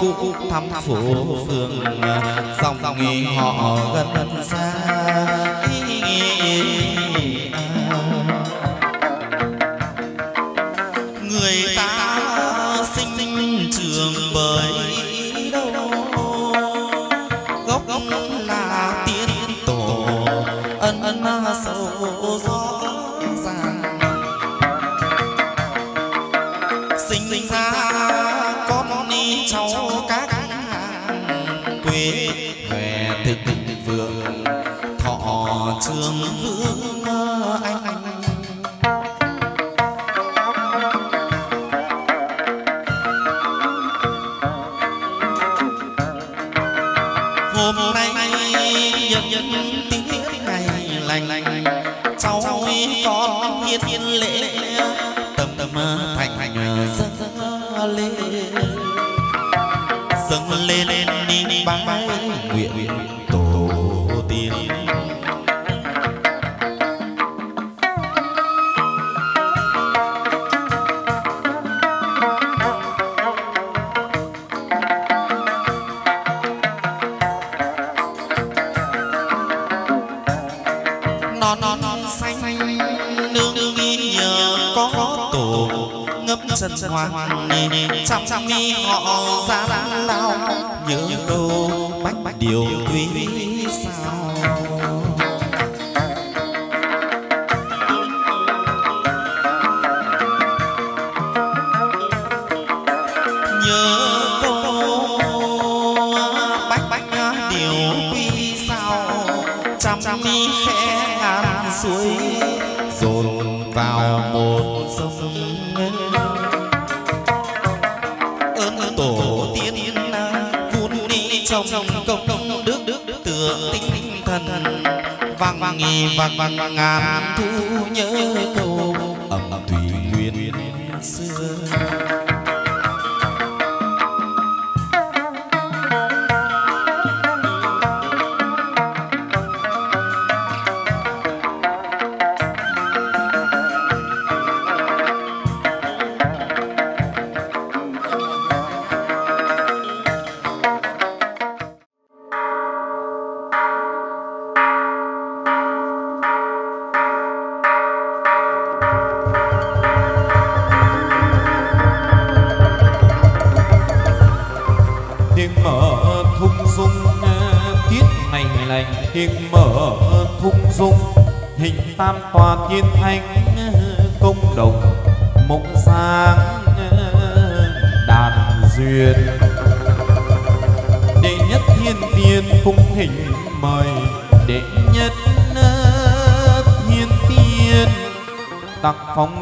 xóm thăm phố phường à, dòng dòng họ gần xa.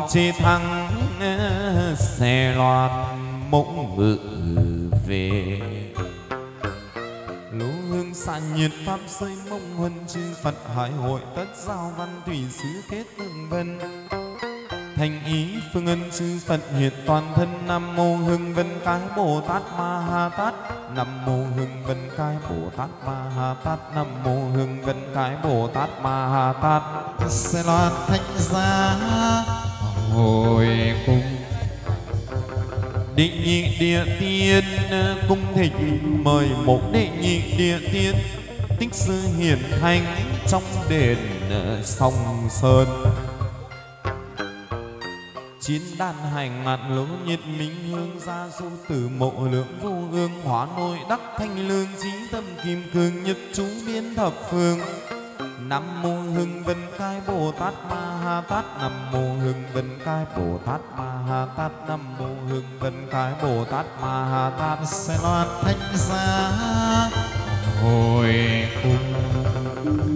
Chi thắng thăng xe loan mộng ngự về. Lũ hương xa nhiệt pháp xây mông huân chư phật hải hội tất giao văn thủy xứ kết tương vân. Thành ý phương ân chư phật hiện toàn thân nam mô hưng vân cái bồ tát ma ha tát. Nam mô hưng vân cái bồ tát ma ha tát. Nam mô hưng vân cái bồ tát ma ha tát. Sẽ loan thanh gia hồi cung định nhị địa tiên, cung thịnh mời một đệ nhị địa tiên. Tích sư hiển thành trong đền sông sơn. Chiến đàn hành ngạn lỗ nhiệt minh hương gia du tử mộ lượng vô ương hóa nội đắc thanh lương trí tâm kim cương nhật chú biến thập phương. Nam mô Hưng Vân Cai Bồ Tát Ma Ha Tát Nam mô Hưng vinh Cai Bồ Tát. Ma Ha Tát Nam mô Hưng vinh Cai Bồ Tát. Ma Ha Tát sẽ loan thanh gia hồi cung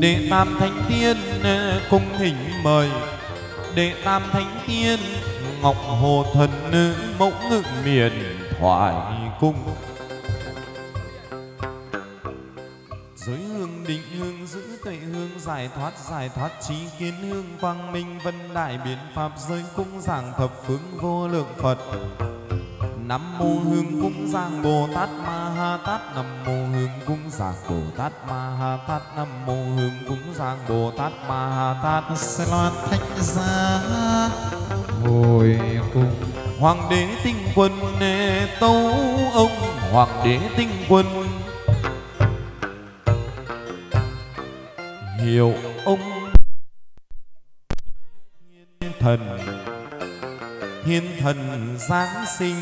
đệ tam thánh tiên cung hình mời. Đệ tam thánh tiên, ngọc hồ thần nữ mẫu ngự miền thoại cung giải thoát giải thoát trí kiến hương quang minh vân đại biến pháp giới cung giảng thập phương vô lượng phật. Nam mô Hương cung giang Bồ Tát Ma Ha Tát Nam mô Hương cung giang Bồ Tát Ma Ha Tát Nam mô Hương cung giang Bồ Tát Ma Ha Tát. Sẽ loan thanh gia hồi cung Hoàng đế tinh quân nê tấu ông Hoàng đế tinh quân hiểu ông thần thiên thần giáng sinh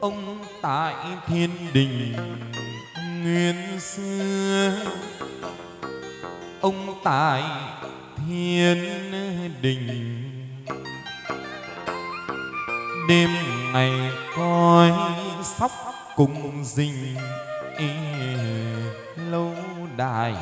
ông tại thiên đình xưa. Ông tại thiên đình. Đêm ngày coi sóc cùng dình e lâu đài.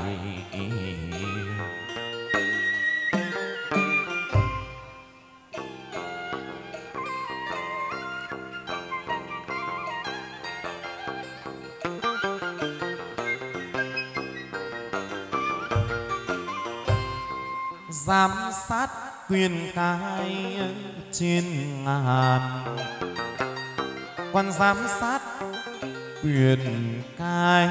giám sát quyền cai trên ngàn quan giám sát quyền cai,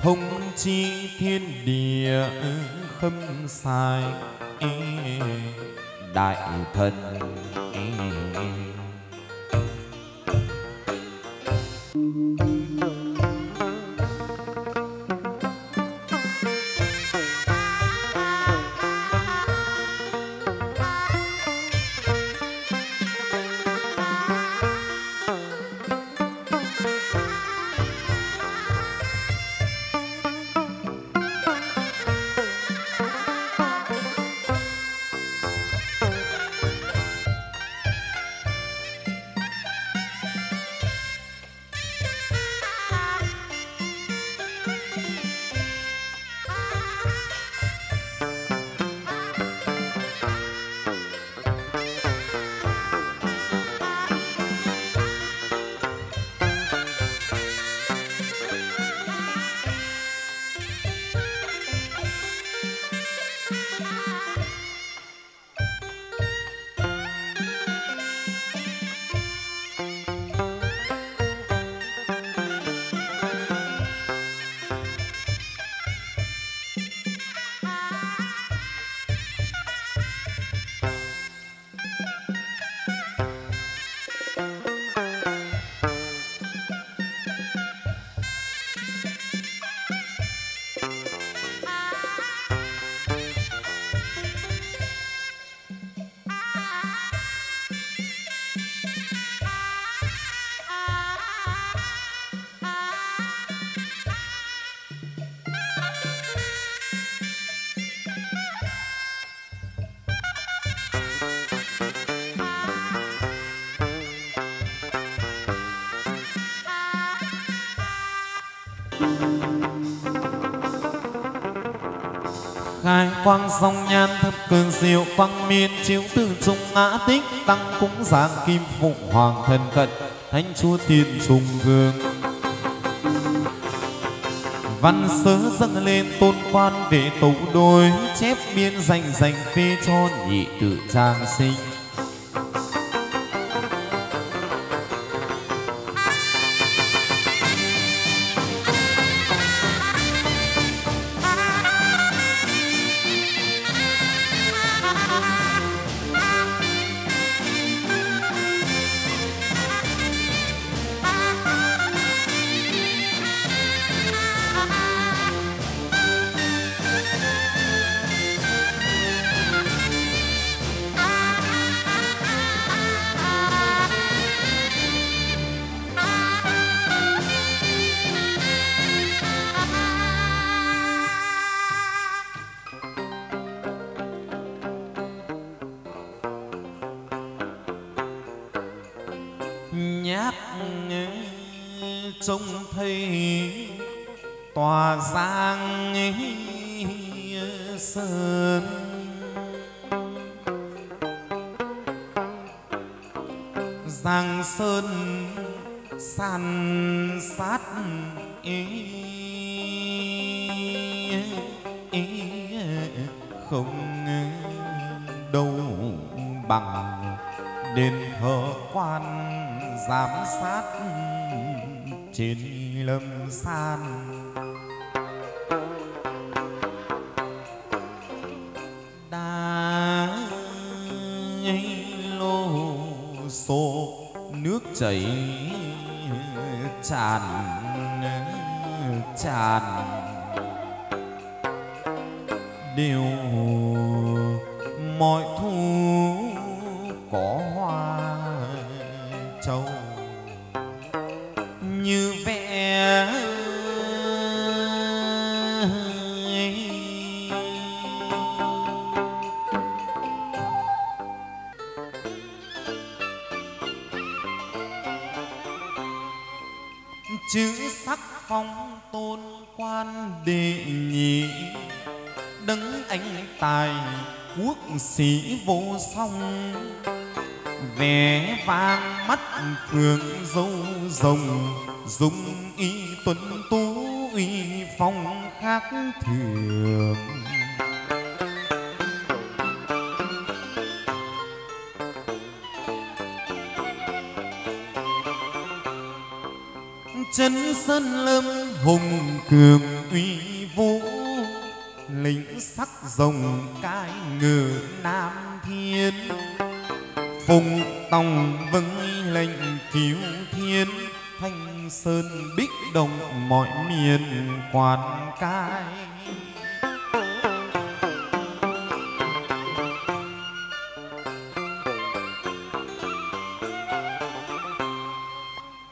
thông chi thiên địa khâm sai, đại thần Thank you. Khai quang song nhan thập cường diệu, quang miên chiếu từ trung ngã tích, tăng cúng giáng kim phụng hoàng thần cận, thánh chúa tiên trùng vương. Văn sớ dâng lên tôn quan về tấu đôi, chép biên danh dành phê cho nhị tự trang sinh. Mắt phượng dâu rồng dung y tuấn tú uy phong khác thường. Chân sơn lâm hùng cường uy vũ, lĩnh sắc rồng cai ngự nam thiên. Phùng tòng vâng lệnh cứu thiên. Thanh sơn bích đồng mọi miền quan cai.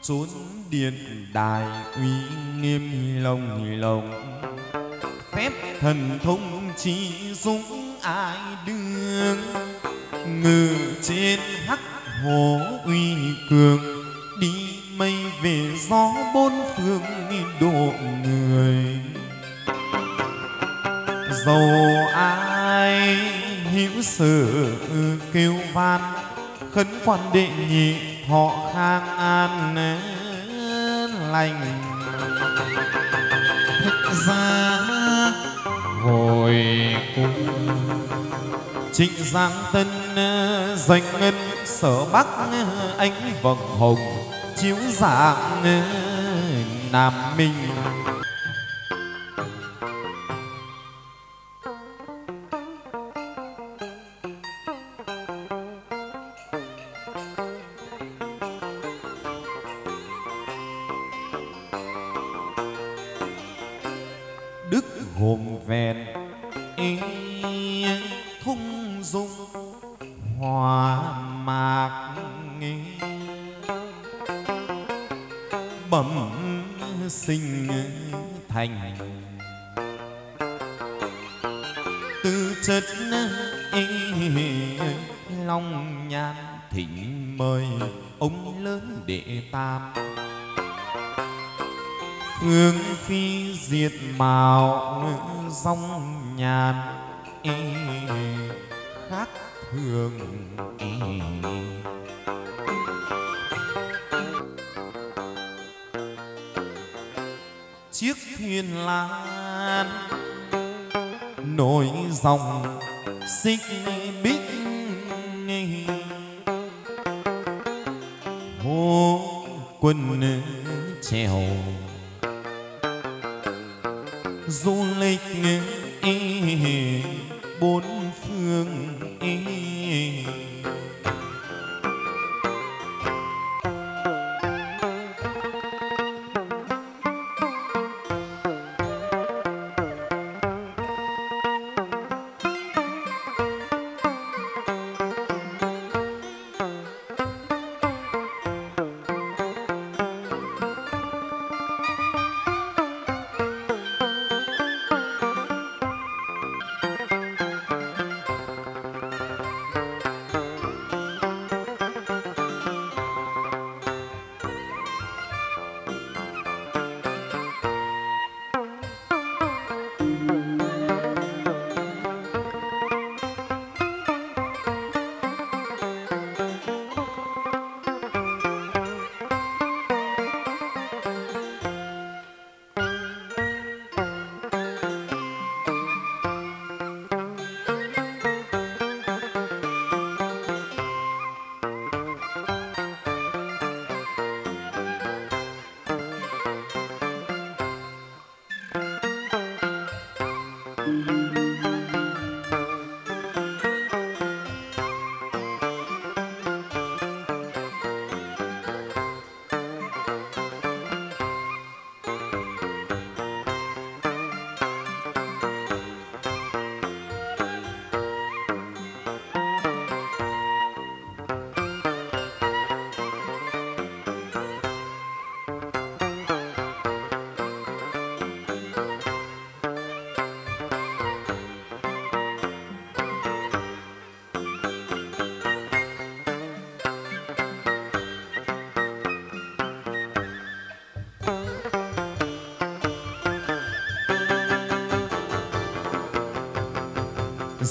Chốn điện đài uy nghiêm lồng lồng. Phép thần thông chỉ dũng ai đương. Ngự trên quan đệ nhị họ khang an lành. Thích ra hồi cung, trịnh giang tân danh ngân, sở bắc ánh vầng hồng, chiếu dạng nam minh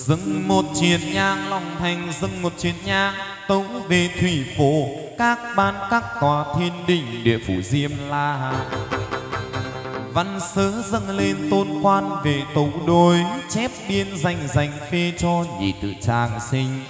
dâng một chiến nhang lòng thành dâng một chiến nhang, tấu về thủy phổ, các ban, các tòa thiên đình, địa phủ diêm la văn sớ dâng lên tôn quan về tấu đối chép biên danh dành phê cho nhị tự trang sinh.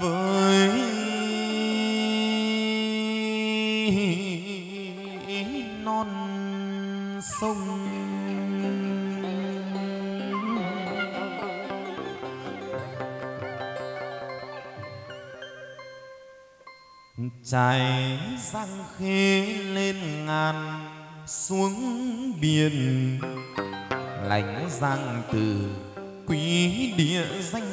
Với non sông. Trải răng khê lên ngàn xuống biển lánh răng từ quý địa danh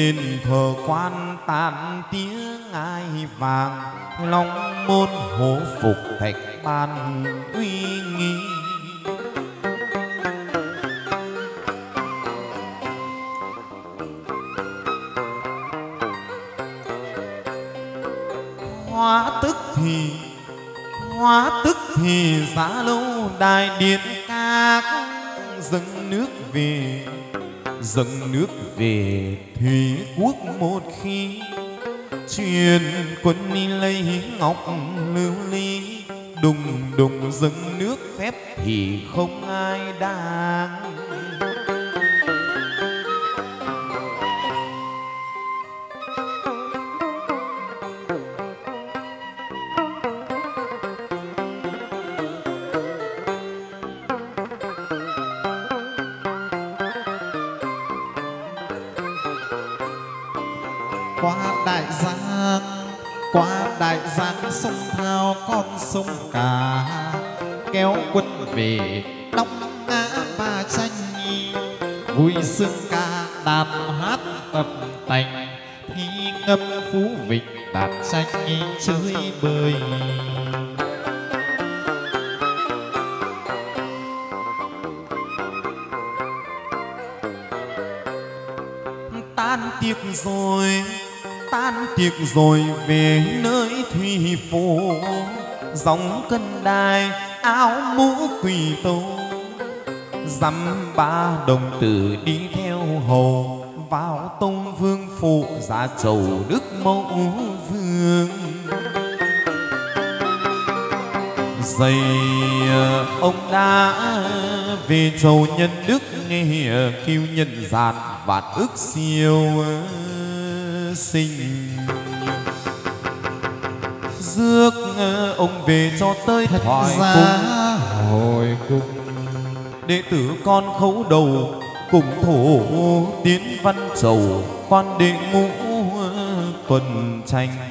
đền thờ quan tàn tiếng ai vàng long môn hổ phục thạch ban uy nghi. Hóa tức thì, hóa tức thì giá lâu đài điện các dâng nước về dâng nước về thủy quốc một khi. Truyền quân đi lấy ngọc lưu ly, đùng đùng dâng nước phép thì không ai đáng. Rồi về nơi thủy phố. Dòng cân đài, áo mũ quỳ tô. Dăm ba đồng tử đi theo hầu, vào tông vương phụ ra chầu đức mẫu vương. Dày ờ, ông đã về chầu nhân đức, nghe kêu nhân gian vạn ức siêu ờ, sinh rước ông về cho tới thoại ra cung hồi cung đệ tử con khấu đầu cùng thổ tiến văn chầu quan đệ ngũ tuần tranh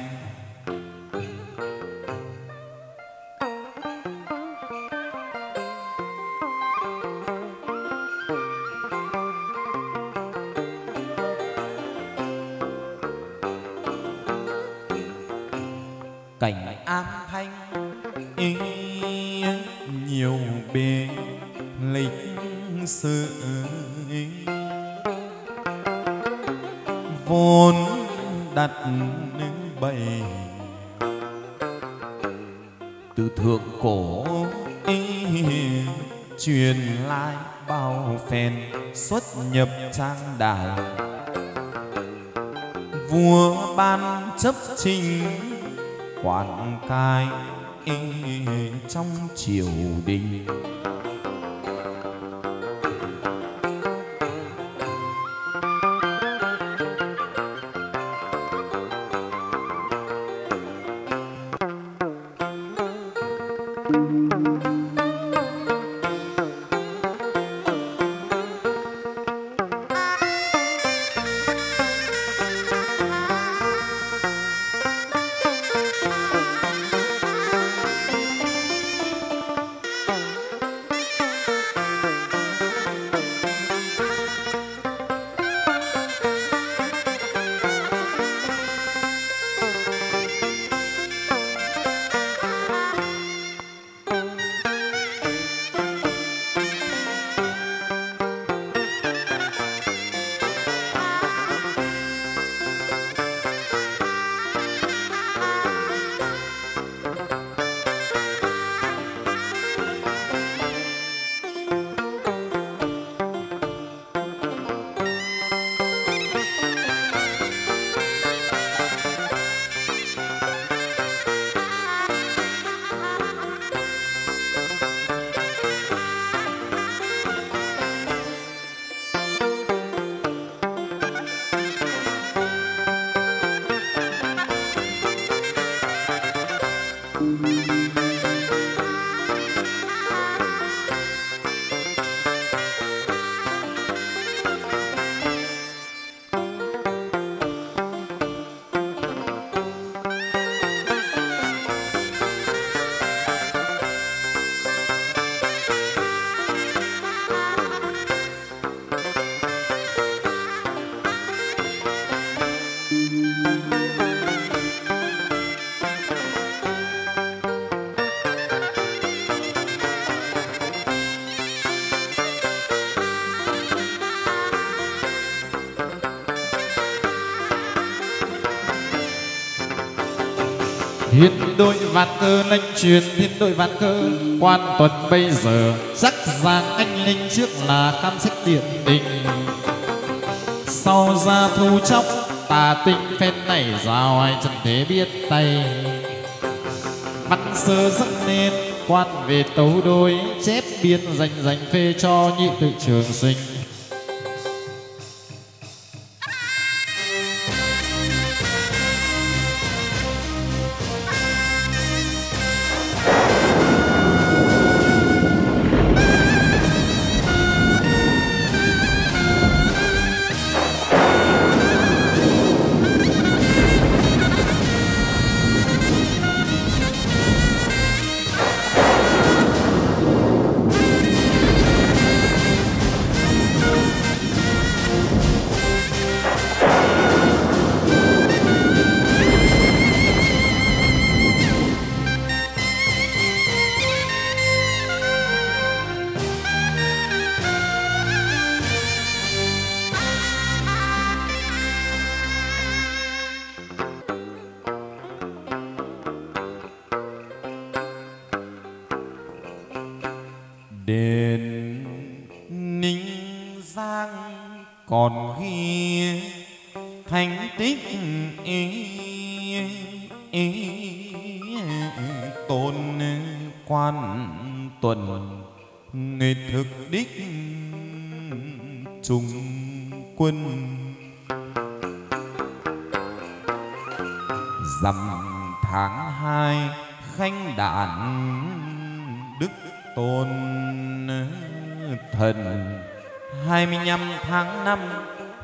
sang đài vua ban chấp trình quan cai trong triều đình. đội vạn cơ lệnh truyền thiên đội vạn cơ Quan tuần bây giờ. Sắc giang anh linh trước là khăn sách điện tình Sau ra thu chóc, tà tinh phen này rào ai chẳng thế biết tay. Văn sơ rất nên quan về tấu đôi, Chép biên dành dành phê cho nhị tự trường sinh.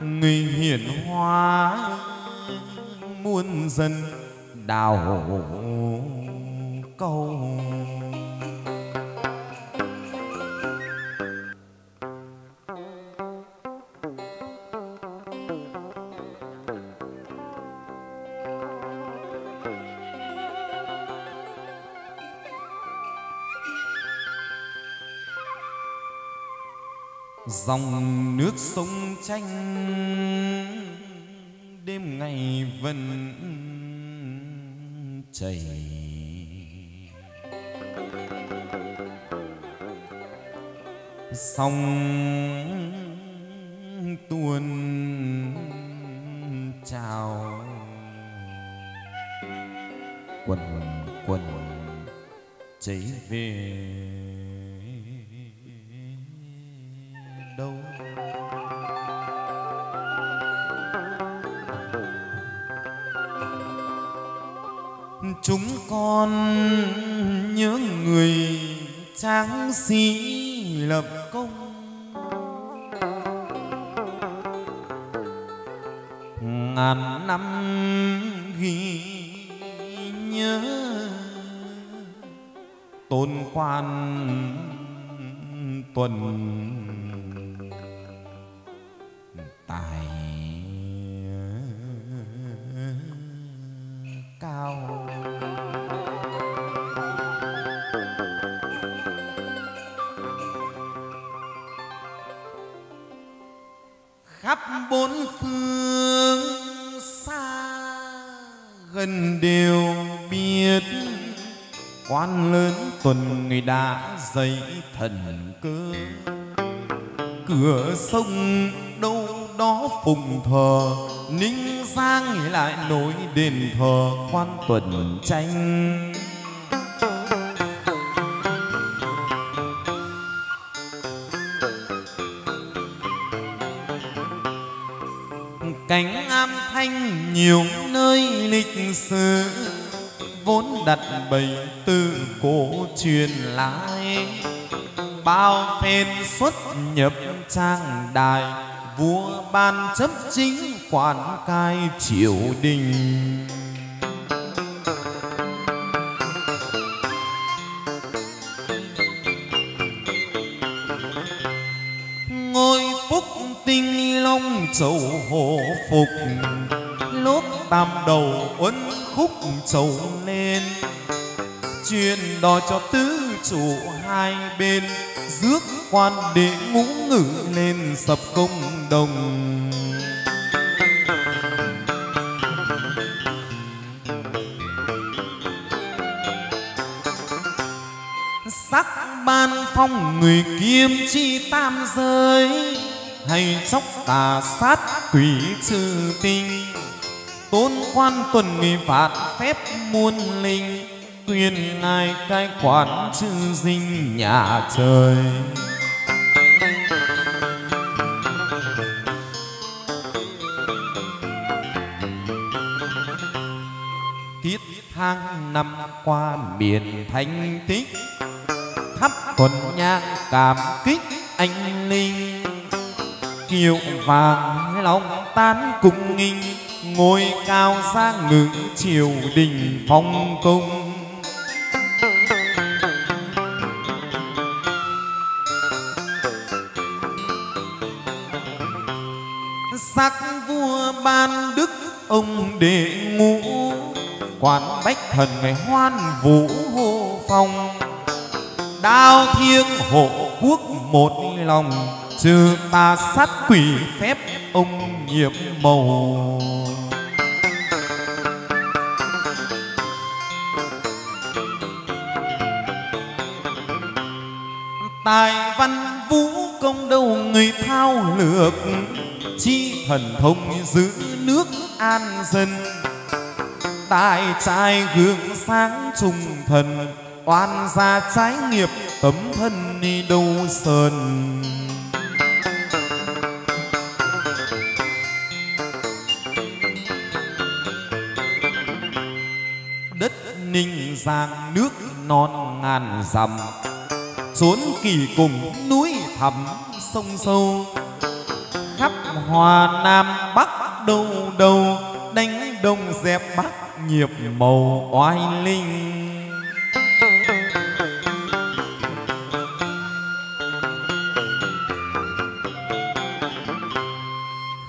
Người hiển hóa muôn dân đào câu dòng nước sông tranh đêm ngày vẫn chảy. Sông tuôn trào, quần quần chảy về. así dậy thần cơ. Cửa sông đâu đó phùng thờ, ninh giang lại nối đền thờ quan tuần tranh cánh am thanh nhiều nơi lịch sử, vốn đặt bầy từ cổ truyền lại bao phen xuất nhập trang đài, vua ban chấp chính quản cai triều đình. Ngôi phúc tinh long châu hộ phục lốt tam đầu uấn khúc châu lên. Truyền đòi cho tứ trụ hai bên, rước quan đệ ngũ ngữ lên sập công đồng. Sắc ban phong người kiêm chi tam giới, hay chóc tà sát quỷ trừ tinh. Tôn quan tuần người phạt phép muôn linh tuyên ngài cai quản chư dinh nhà trời. Tiết tháng năm qua miền thanh tích, thắp thuần nhang cảm kích anh linh. Kiệu vàng lòng tán cùng nghinh, ngôi cao sang ngự triều đình phong công sắc vua ban đức, ông đệ ngũ. Quan bách thần ngày hoan vũ hô phong. Đao thiêng hộ quốc một lòng, trừ tà sát quỷ phép ông nhiệm màu tài văn vũ công đâu người thao lược chi thần thông giữ nước an dân. Tài trai gương sáng trùng thần, oan gia trái nghiệp tấm thân đi đâu sơn. Đất ninh giang nước non ngàn dặm, trốn kỳ cùng núi thẳm sông sâu hòa nam bắc đâu đâu, đánh đông dẹp bắc nghiệp màu oai linh.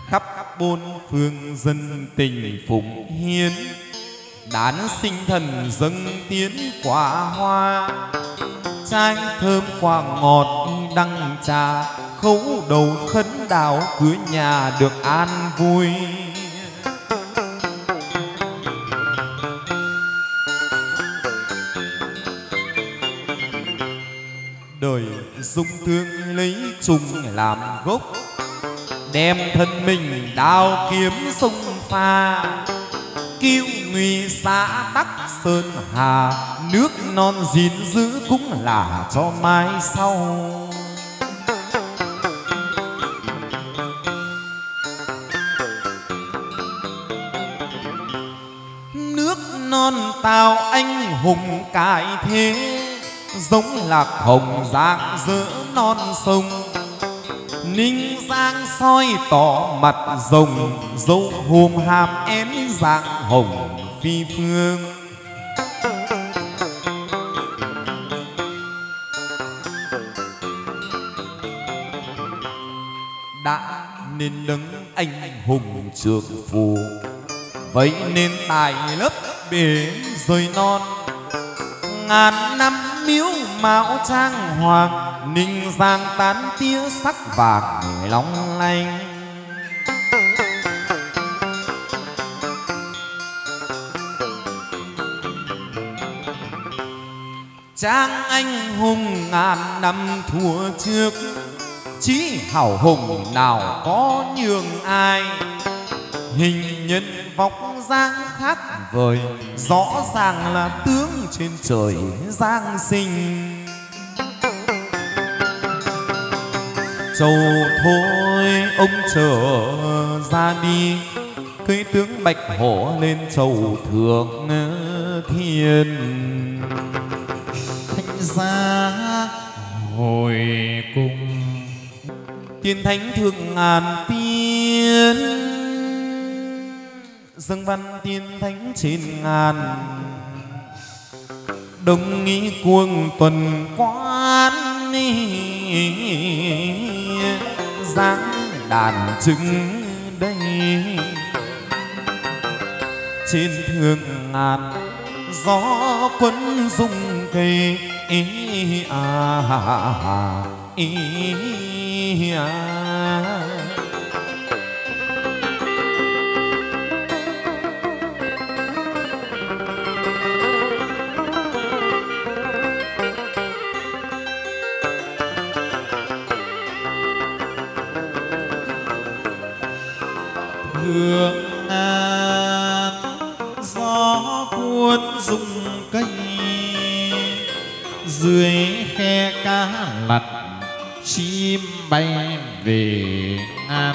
Khắp bốn phương dân tình phụng hiến, đán sinh thần dâng tiến quả hoa. Trái thơm quả ngọt đăng trà khấu đầu khấn đạo cửa nhà được an vui. Đời dung thương lấy trùng làm gốc, đem thân mình đao kiếm sông pha. Cứu nguy xã đắc sơn hà, nước non gìn giữ cũng là cho mai sau. Hùng cải thế, giống lạc hồng dạng giữa non sông. Ninh giang soi tỏ mặt rồng dấu hùm hàm én dạng hồng phi phương. Đã nên đấng anh hùng trường phù, vậy nên tài lớp bể rơi non ngàn năm miếu mạo trang hoàng, ninh giang tán tia sắc vàng long lanh. Trang anh hùng ngàn năm thua trước, chí hảo hùng nào có nhường ai? Hình nhân vóc dáng khác vời, rõ ràng là tướng trên trời giang sinh. Châu thôi, ông trở ra đi, cưới tướng bạch hổ lên chầu thượng thiên. Thánh gia hồi cung tiên thánh thượng ngàn tiên dâng văn tiên thánh trên ngàn. Đồng nghĩ cuồng tuần quán dáng đàn trứng đây. Trên thương ngàn gió quấn rung cây ý à, à, ý à. Vì về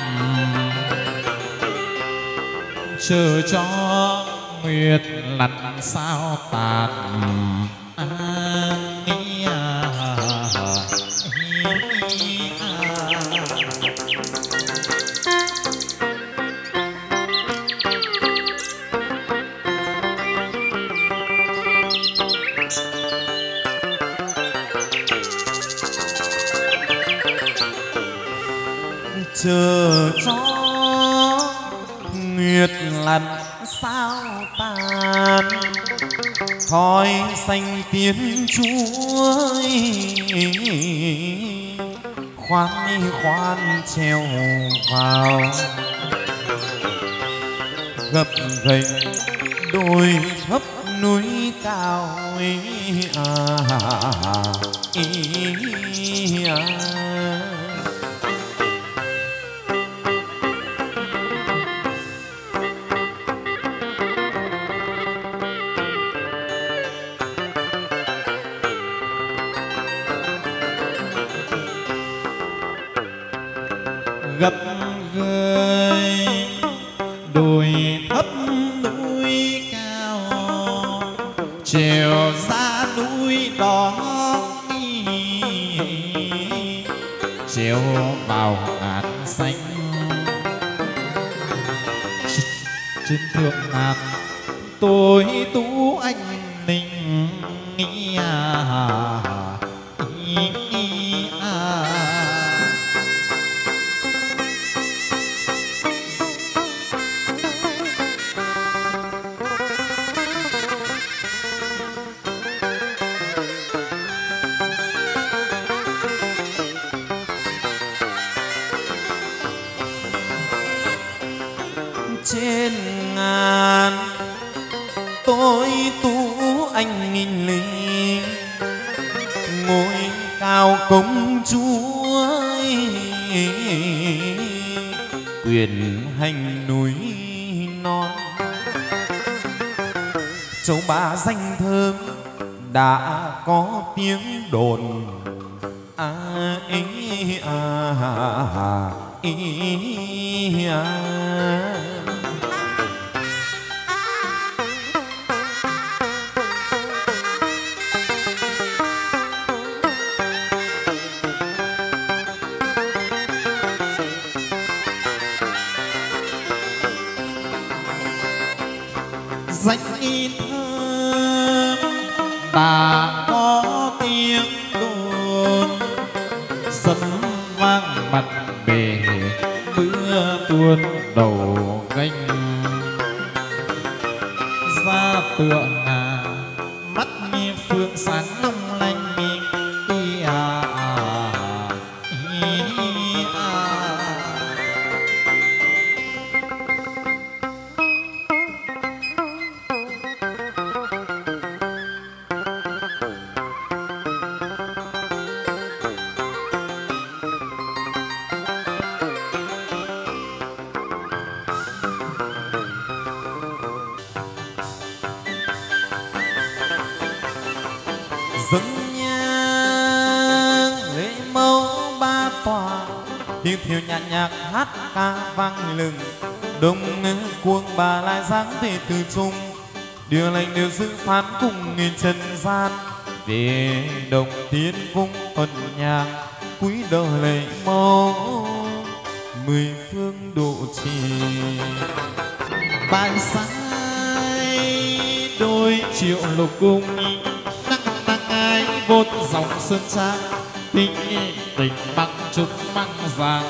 trừ chờ cho nguyệt lặn sao tàn. Xanh tiến chuối. Khoan khoan treo vào. Gập gành đôi thấp ra tựa ngà mắt mi từ trung. Điều lành điều giữ phán cùng nghìn trần gian. Về đồng tiến vung phần nhạc quý đầu lệnh mẫu mười phương độ trì. Bài sai, đôi triệu lục cung. Nắng nắng ai vốn dòng sơn trang. Tình tình bằng trục măng vàng.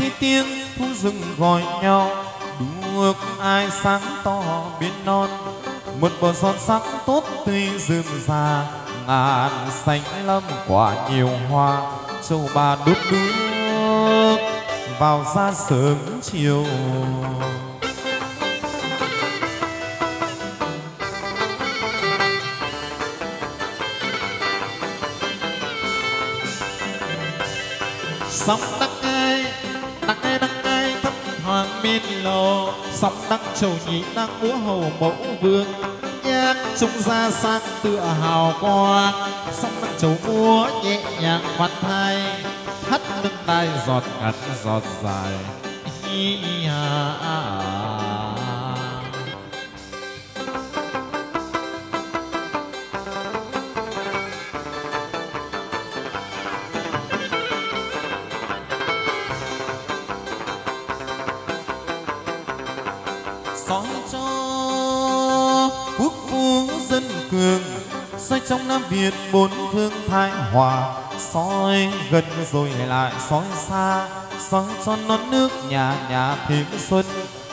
Thấy tiếng thú rừng gọi nhau. Được ai sáng to bên non. Một bờ son sắc tốt tươi rườm già ngàn xanh lâm quả nhiều hoa. Châu bà đốt đuốc vào ra sớm chiều. Lồ sóng đăng trầu nhị năng múa hầu mẫu vương. Nhạc trung gia sang tựa hào quang. Sóng đăng trầu múa nhẹ nhàng khoan thai hất lưng tay giọt ngắn giọt dài. Hi, à, à. Trong nam việt bốn phương thái hòa soi gần rồi lại soi xa soi cho non nước nhà nhà thêm xuân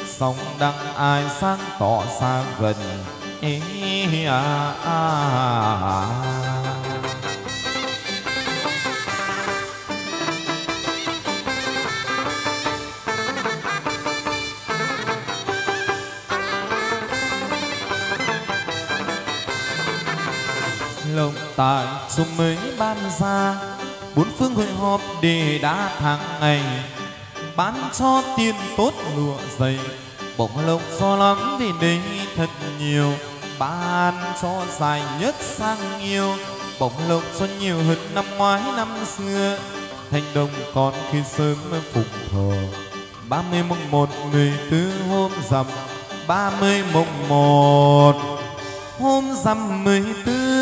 sông đăng ai sáng tỏ xa gần Ê, à, à, à. Tại chung mới ban ra bốn phương hội họp để đã tháng ngày. Bán cho tiền tốt lụa dày, bổng lộc do lắm vì đây thật nhiều. Ban cho dài nhất sang nhiều, bổng lộc cho nhiều hơn năm ngoái năm xưa. Thành đồng còn khi sớm phục thờ, ba mươi mùng một mười tư hôm rằm, ba mươi mùng một. Hôm rằm mười tư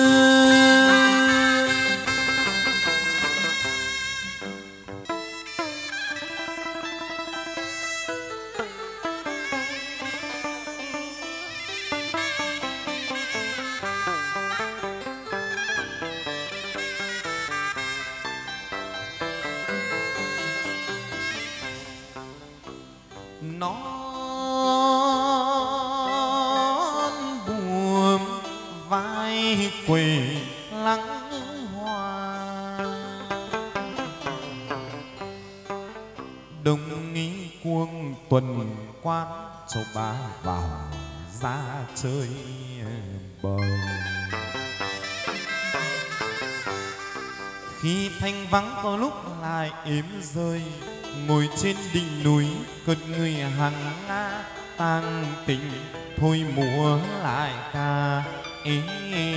non buồm vai quỳ lắng hoa. Đồng ý cuồng tuần quan cho ba vào ra chơi bời. Khi thanh vắng có lúc lại êm rơi ngồi trên đỉnh núi cơn người hàng nga tang tình thôi múa lại ca ê, ê,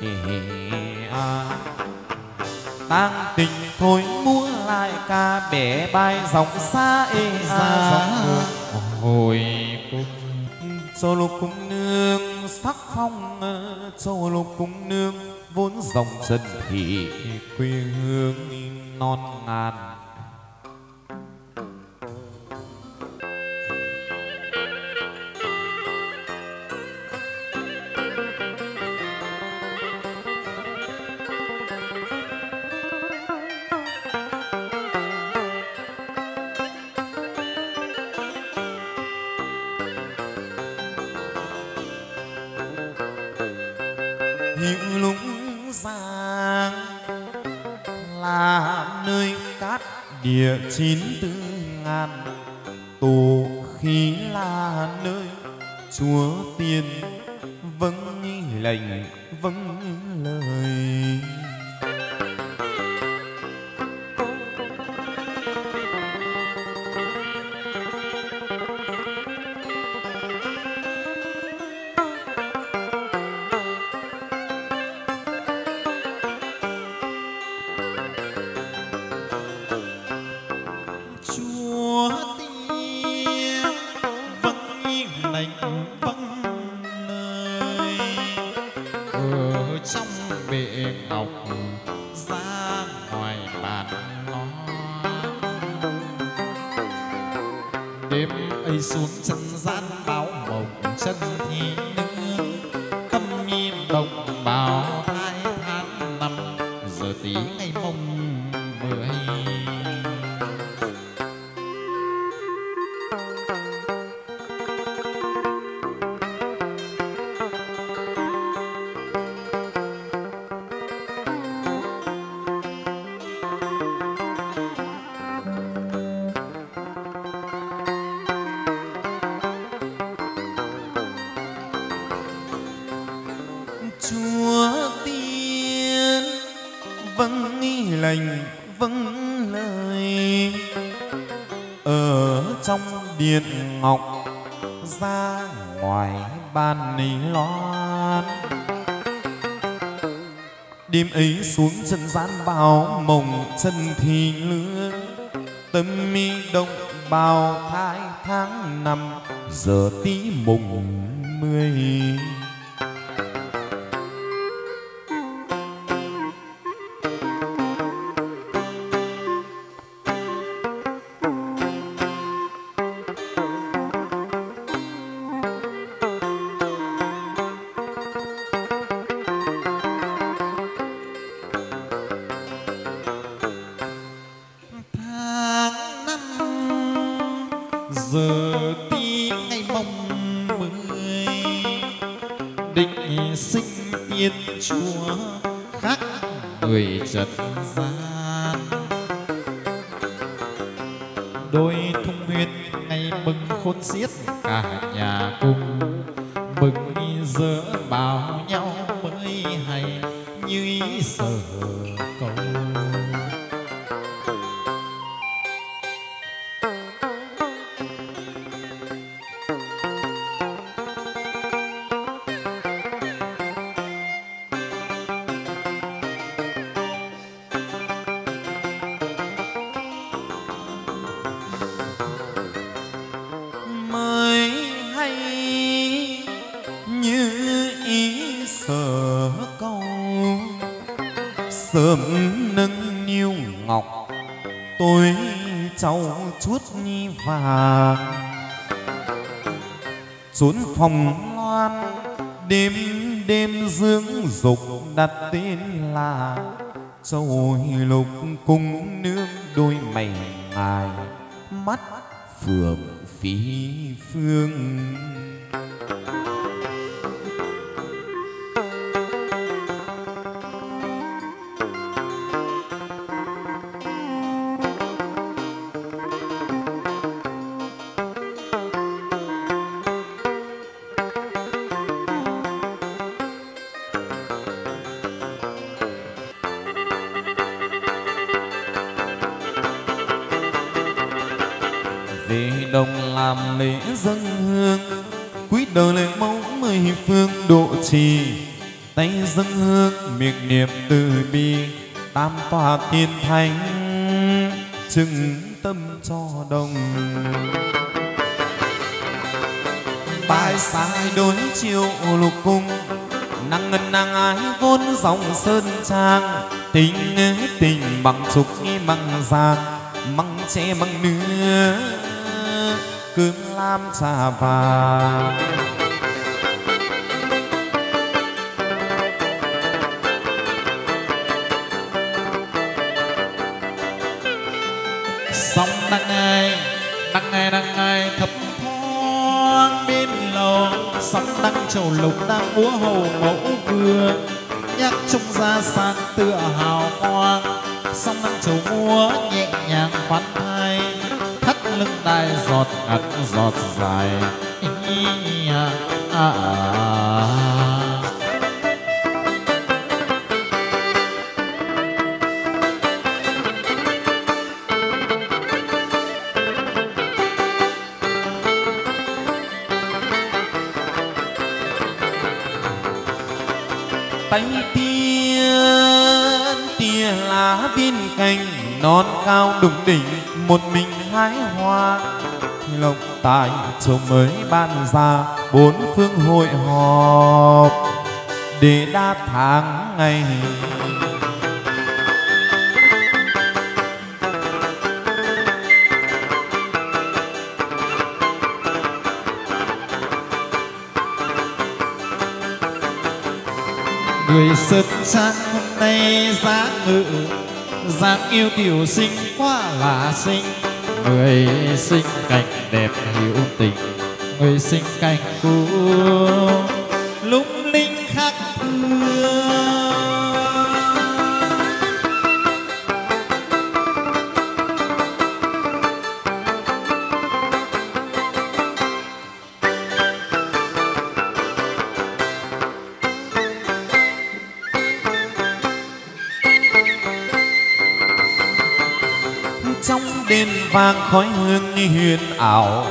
ê, ê, à. tang tình thôi múa lại ca bẻ bài dòng xa ê xa gió hồi cung châu lục cung nương sắc phong ờ, châu lục cung nương vốn dòng chân thị quê hương non ngàn chín từ chân giờ tí ngày mong mười. Định sinh tiên chúa khác người trần gian. Đôi thung huyết ngày mừng khôn xiết cả nhà cùng mừng giữa bảo nhau. Xuống phòng. Loan đêm đêm dương dục đặt tên là châu lục cung nương đôi mày ngài mắt phượng phí phương. Hiền thánh chứng tâm cho đồng. Bài sai đối chiều lục cung nàng ngân nàng ái vốn dòng sơn trang. Tình tình bằng trục nghi bằng giang măng tre măng nứa cơm lam trà vàng. Trầu lục đang múa hầu mẫu vương nhắc trung gia sang tựa hào quang song đăng trầu múa nhẹ nhàng khoan thai thắt lưng đai giọt ngặt giọt dài à, à, à. Cao đùng đỉnh một mình hái hoa. Lộc tài chồng mới ban ra, bốn phương hội họp. Để đa tháng ngày. Người sơn sang hôm nay giá ngự dáng yêu tiểu sinh quá là xinh. Người sinh cảnh đẹp hữu tình. Người sinh cảnh cũ. Lung linh khác thương vang khói hương huyền ảo.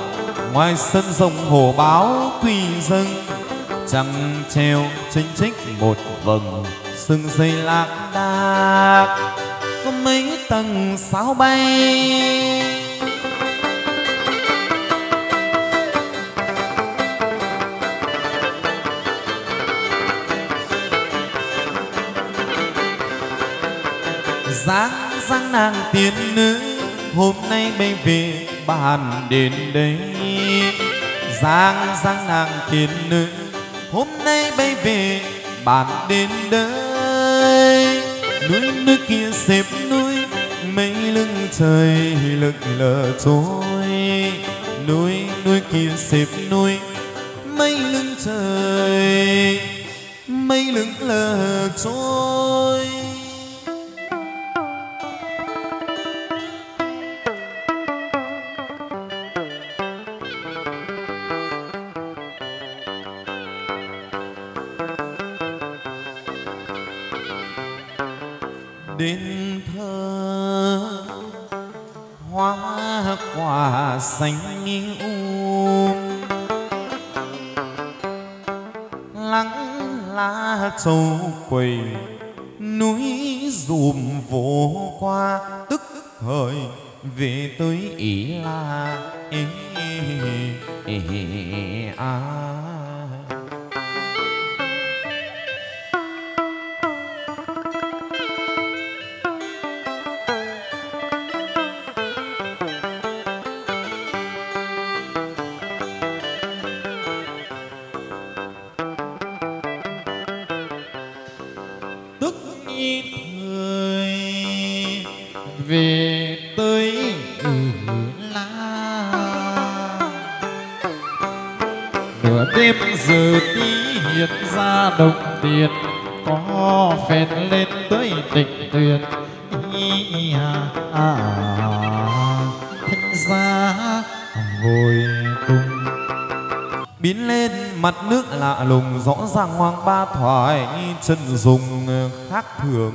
Ngoài sân rồng hồ báo quy dâng trăng treo chênh trích một vầng sừng dây lạc đạc. Có mấy tầng sao bay, dáng dáng nàng tiên nữ hôm nay bay về bàn đến đây. Dáng dáng nàng tiên nữ, hôm nay bay về bàn đến đây. Núi nước kia xếp núi, mấy lưng trời lực lờ trôi. Núi núi kia xếp núi lùng hoàng ba thoại chân dùng khác thường.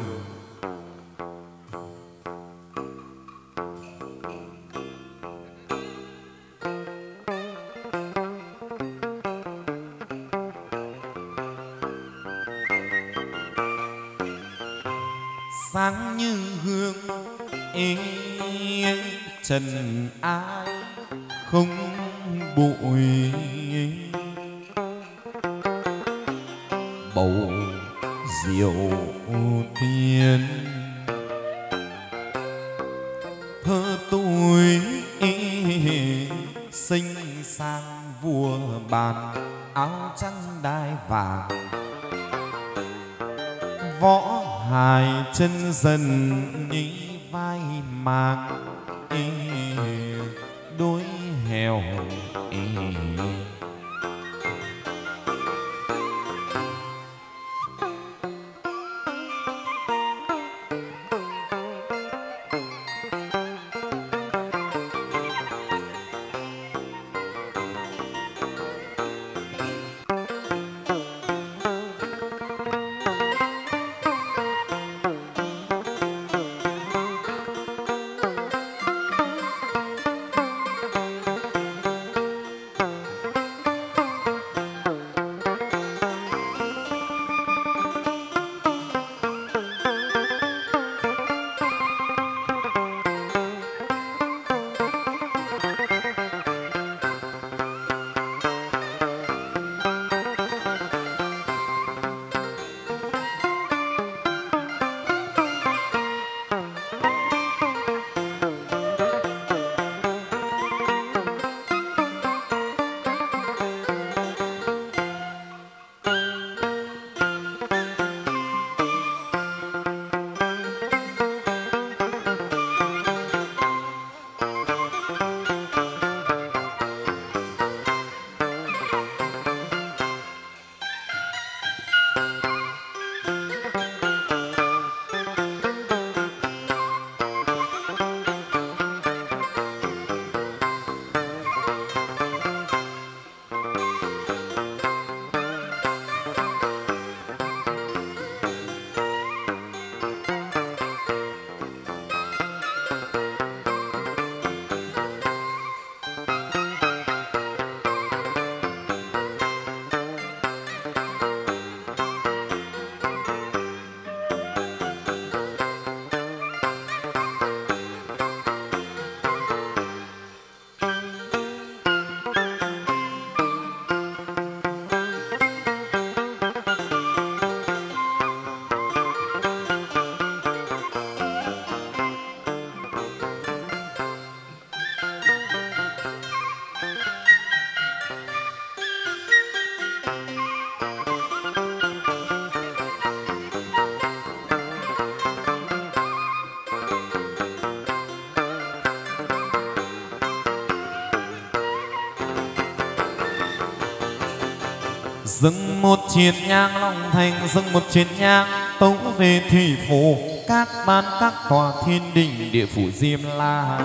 Dâng một chiến nhang, long thành dâng một chiến nhang. Tống về thủy phủ các ban các tòa thiên đình, địa phủ diêm la.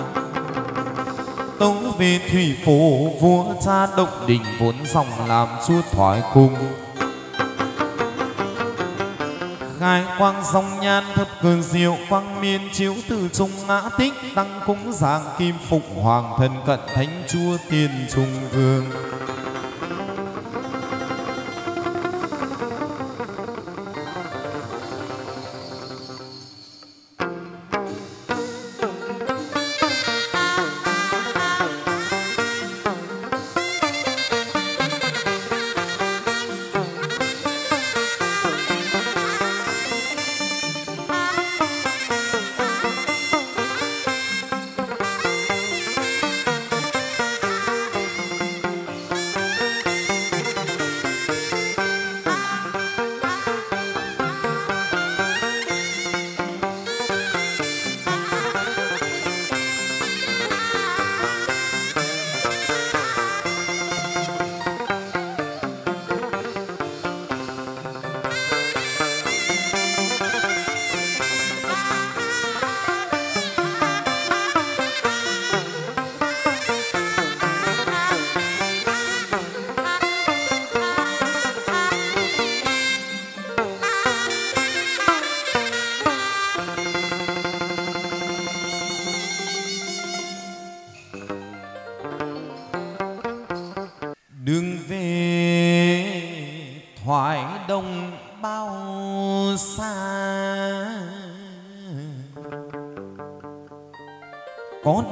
Tống về thủy phủ vua cha động đình vốn dòng làm chúa thoại cung. Khai quang dòng nhan thập cường diệu, quang miên chiếu từ trung ngã tích tăng cúng giảng kim phục hoàng thần cận thánh chúa tiên trung vương.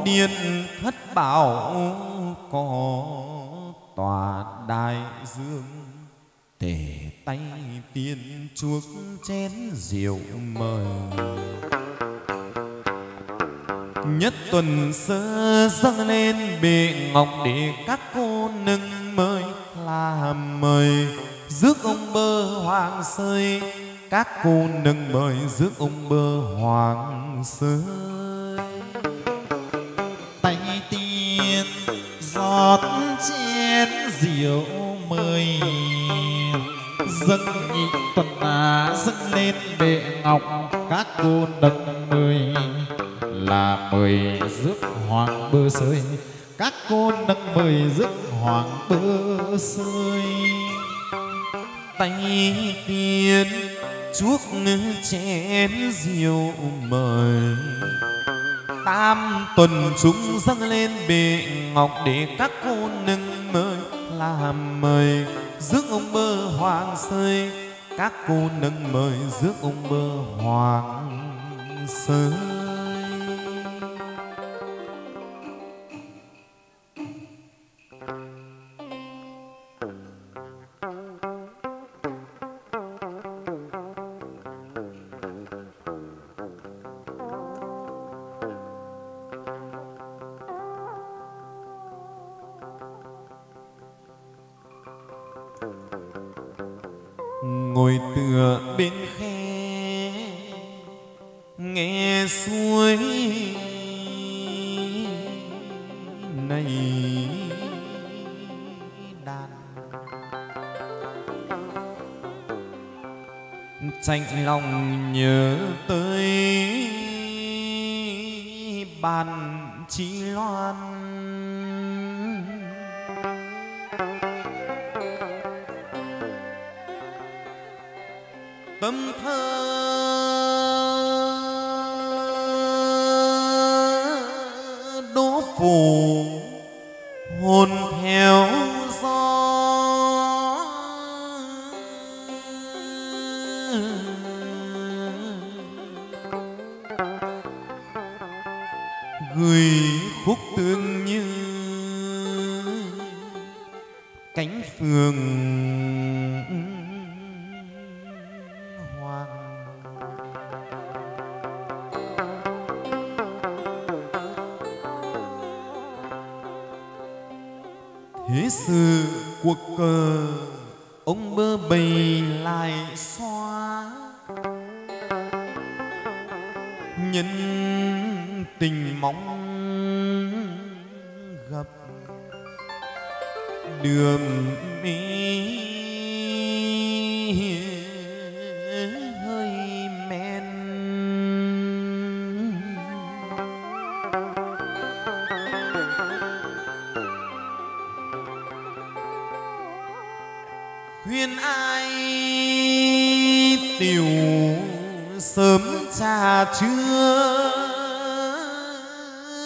Điện thất bảo có tòa đại dương. Tề tay tiên chuốc chén rượu mời. Nhất tuần sơ dâng lên bệ ngọc để các cô nâng mời làm mời. Rước ông bơ hoàng sơi, các cô nâng mời rước ông bơ hoàng sơi. Chén rượu mời. Dâng nhị tuần à dâng lên bệ ngọc, các cô nâng mời là mời rước hoàng bơ sơi, các cô nâng mời rước hoàng bơ sơi. Tay tiên chuốc chén rượu mời. Tam tuần chúng dâng lên bệ ngọc để các cô nâng làm mời rước ông bơ hoàng xây các cô nâng mời rước ông bơ hoàng xây. Lòng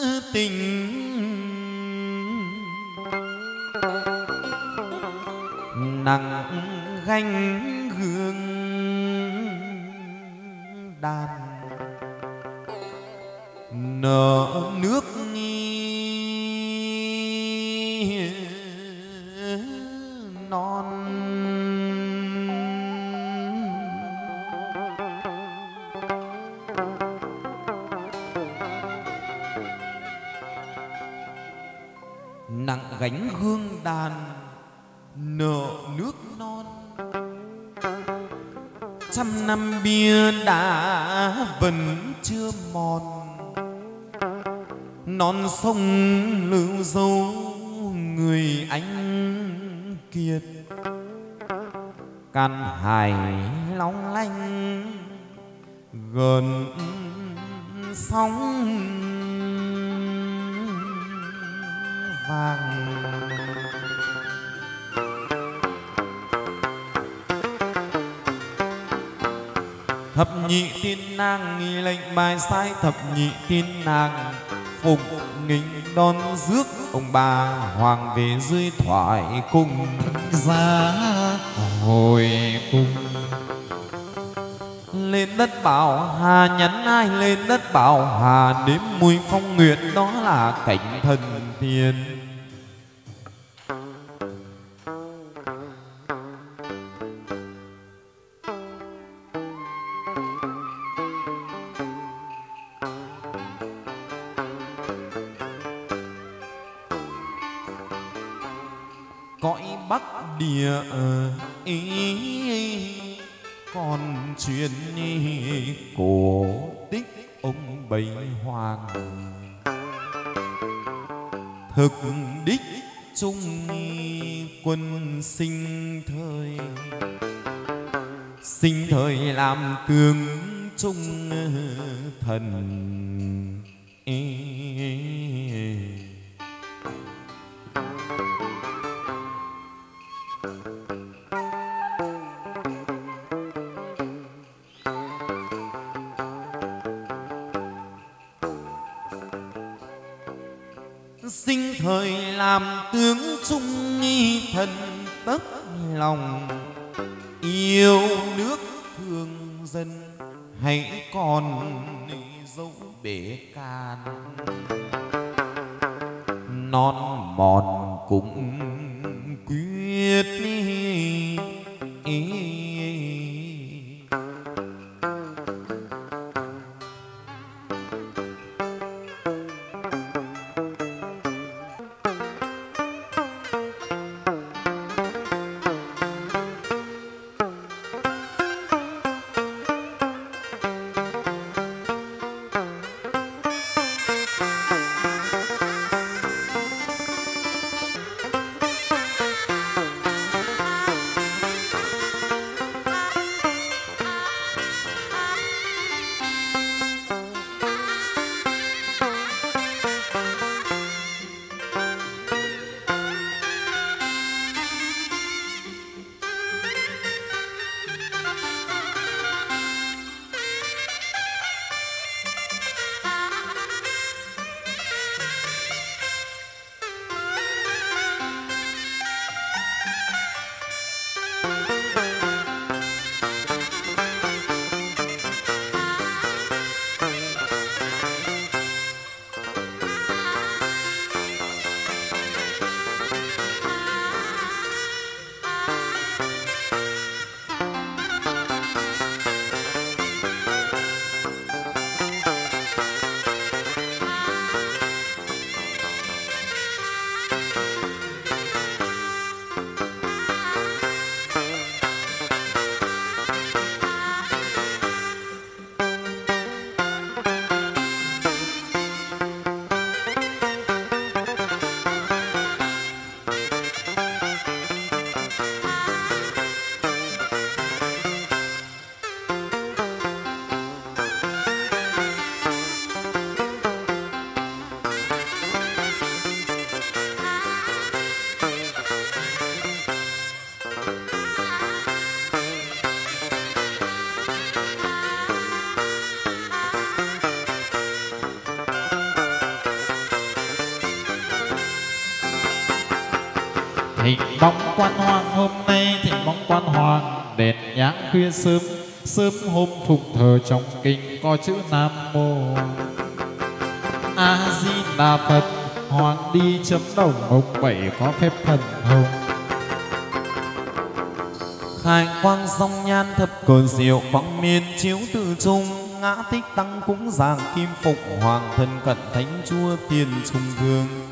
chưa tình. Nặng gánh gương đàn nở nước gánh hương đàn nợ nước non. Trăm năm bia đã vẫn chưa mòn. Non sông lưu dấu người anh kiệt. Can hải bài sai thập nhị tiên nàng phục nghinh đón rước ông bà hoàng về dưới thoại cung. Ra hồi cung. Lên đất bảo hà nhắn ai lên đất bảo hà đếm mùi phong nguyệt đó là cảnh thần tiên tương trung thần mong quan hoàng hôm nay thỉnh mong quan hoàng đèn nhang khuya sớm sớm hôm phụng thờ trong kinh có chữ nam mô a di đà phật hoàng đi chấm đồng ông bảy có phép thần thông khai quang song nhan thập cồn diệu quang miên chiếu tự trung, ngã tích tăng cũng giảng kim phục hoàng thân cận thánh chúa tiền trung vương.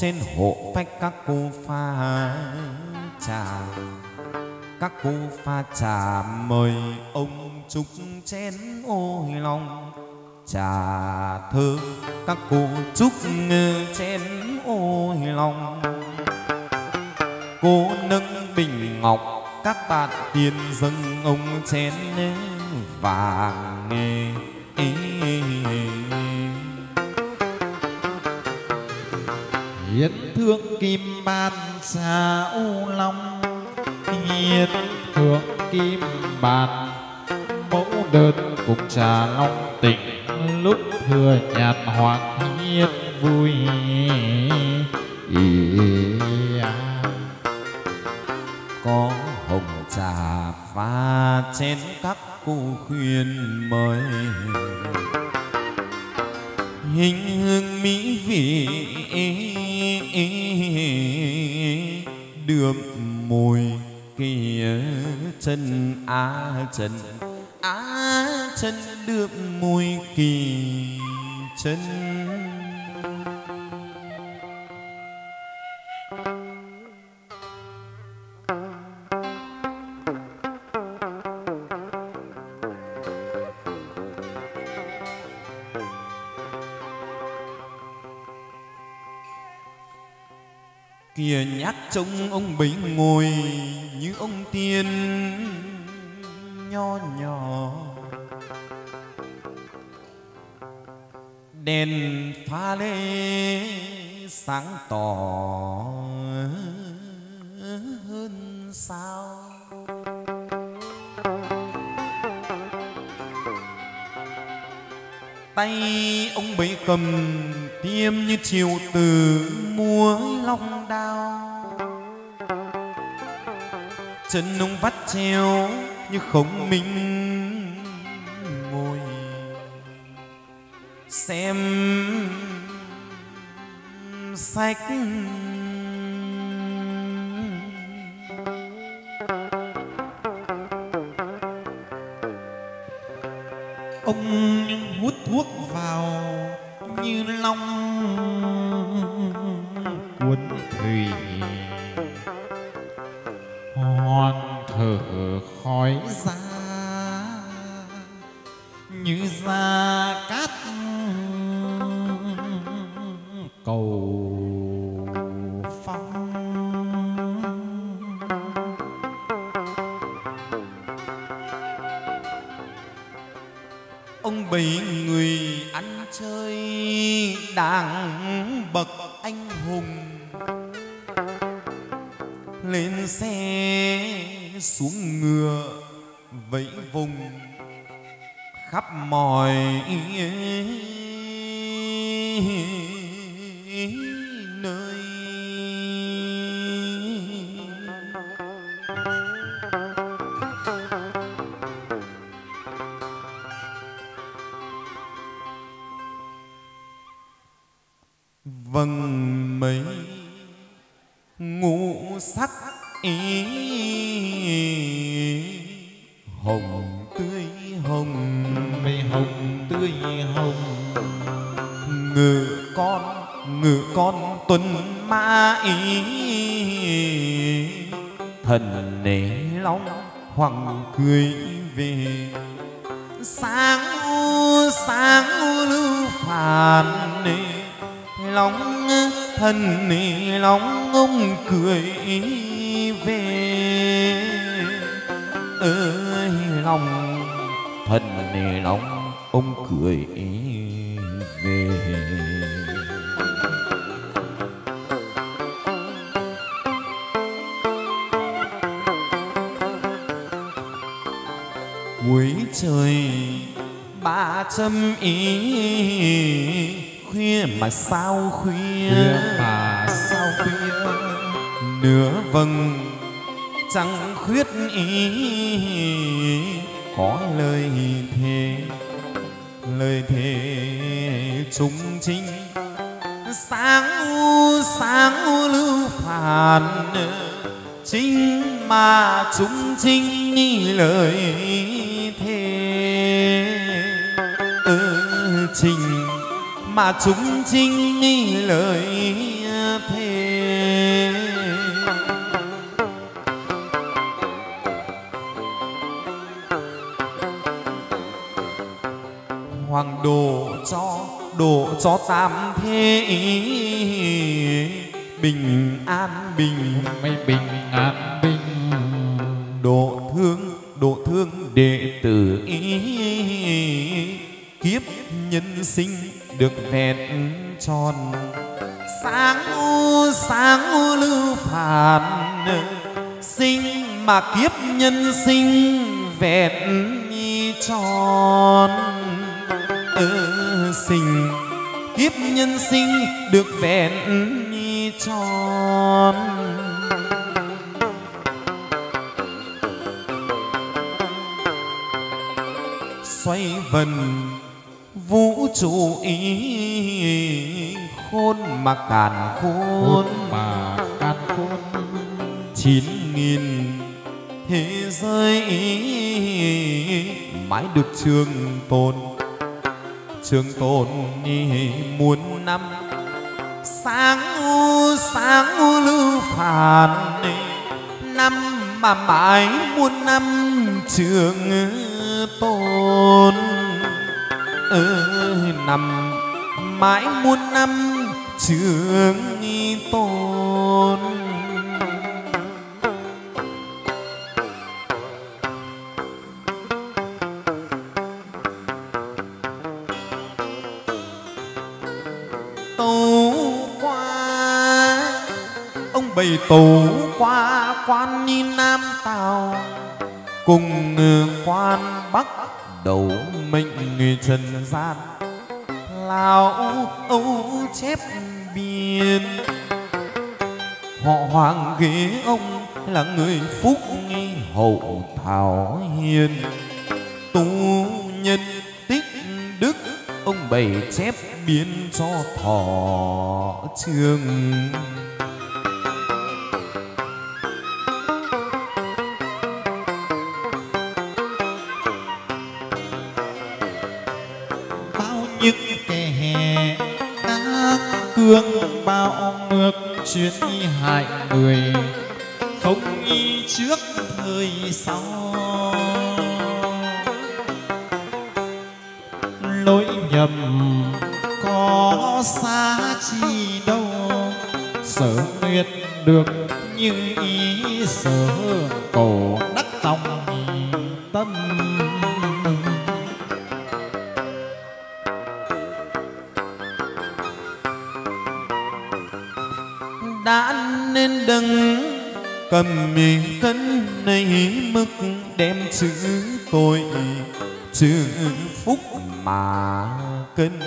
Trên hộ phách các cô pha trà. Các cô pha trà mời ông chúc chén ôi lòng trà thơ các cô chúc chén ôi lòng. Cô nâng bình ngọc các bạn tiền dâng ông chén vàng ê, hiến thượng kim ban trà long hiến thượng kim bàn mẫu đơn cùng trà long tỉnh lúc thừa nhạt hoàng hiến vui, ý à. có hồng trà pha trên các cô khuyên mời hình hương mỹ vị đượm mùi kia chân á chân. Á chân được mùi kỳ chân trông ông bấy ngồi như ông tiên nho nhỏ. Đèn pha lê sáng tỏ hơn sao. Tay ông bấy cầm tiêm như chiều từ chân ông vắt treo như khổng minh chúng thề chính sáng u sáng u lưu phản chính mà chúng chính ni lời thế. Ừ, trình mà chúng chính ni lời độ cho tam thế. Bình an bình mây bình an bình độ thương độ thương đệ tử. Ý kiếp nhân sinh được vẹn tròn. Sáng u sáng u lưu phản. Sinh mà kiếp nhân sinh vẹn tròn. Ừ, sinh kiếp nhân sinh được vẹn tròn. Xoay vần vũ trụ ý khôn mà càn khôn. Mà can khôn. Chín nghìn thế giới ý mãi được trường tồn trường tồn ý muôn năm. Sáng u sáng u lưu phản năm mà mãi muôn năm trường tồn. Ơi năm mãi muôn năm trường tồn. Bầy bày qua quan ni nam tào cùng quan bắc đầu mệnh người trần gian. Lao âu chép biên họ hoàng ghế ông là người phúc nghi hậu thảo hiền. Tu nhân tích đức, ông bày chép biến cho thọ trường. Bao ngược chuyện y hại người, không y trước thời sau. Lỗi nhầm có xa chi đâu, sở nguyện được như ý sở cầu. Kinh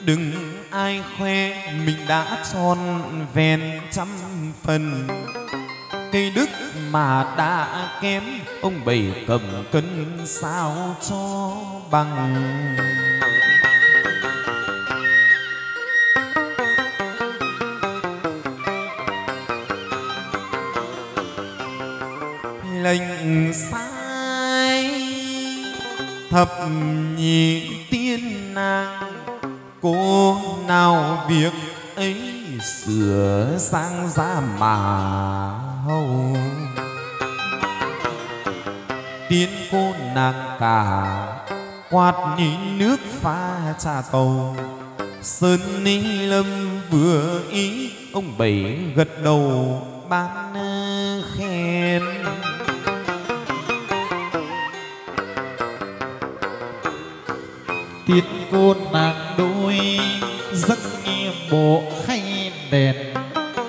đừng ai khoe mình đã tròn vẹn trăm phần cây đức mà đã kém, ông bảy cầm cân sao cho bằng lệnh sáng thập nhị tiên nàng. Cô nào việc ấy sửa sang ra mà hầu. Tiên cô nàng cả quạt ní nước pha trà tàu. Sơn ni lâm vừa ý ông bảy gật đầu, ban tiết côn nàng đôi, giấc nghi bộ khay đèn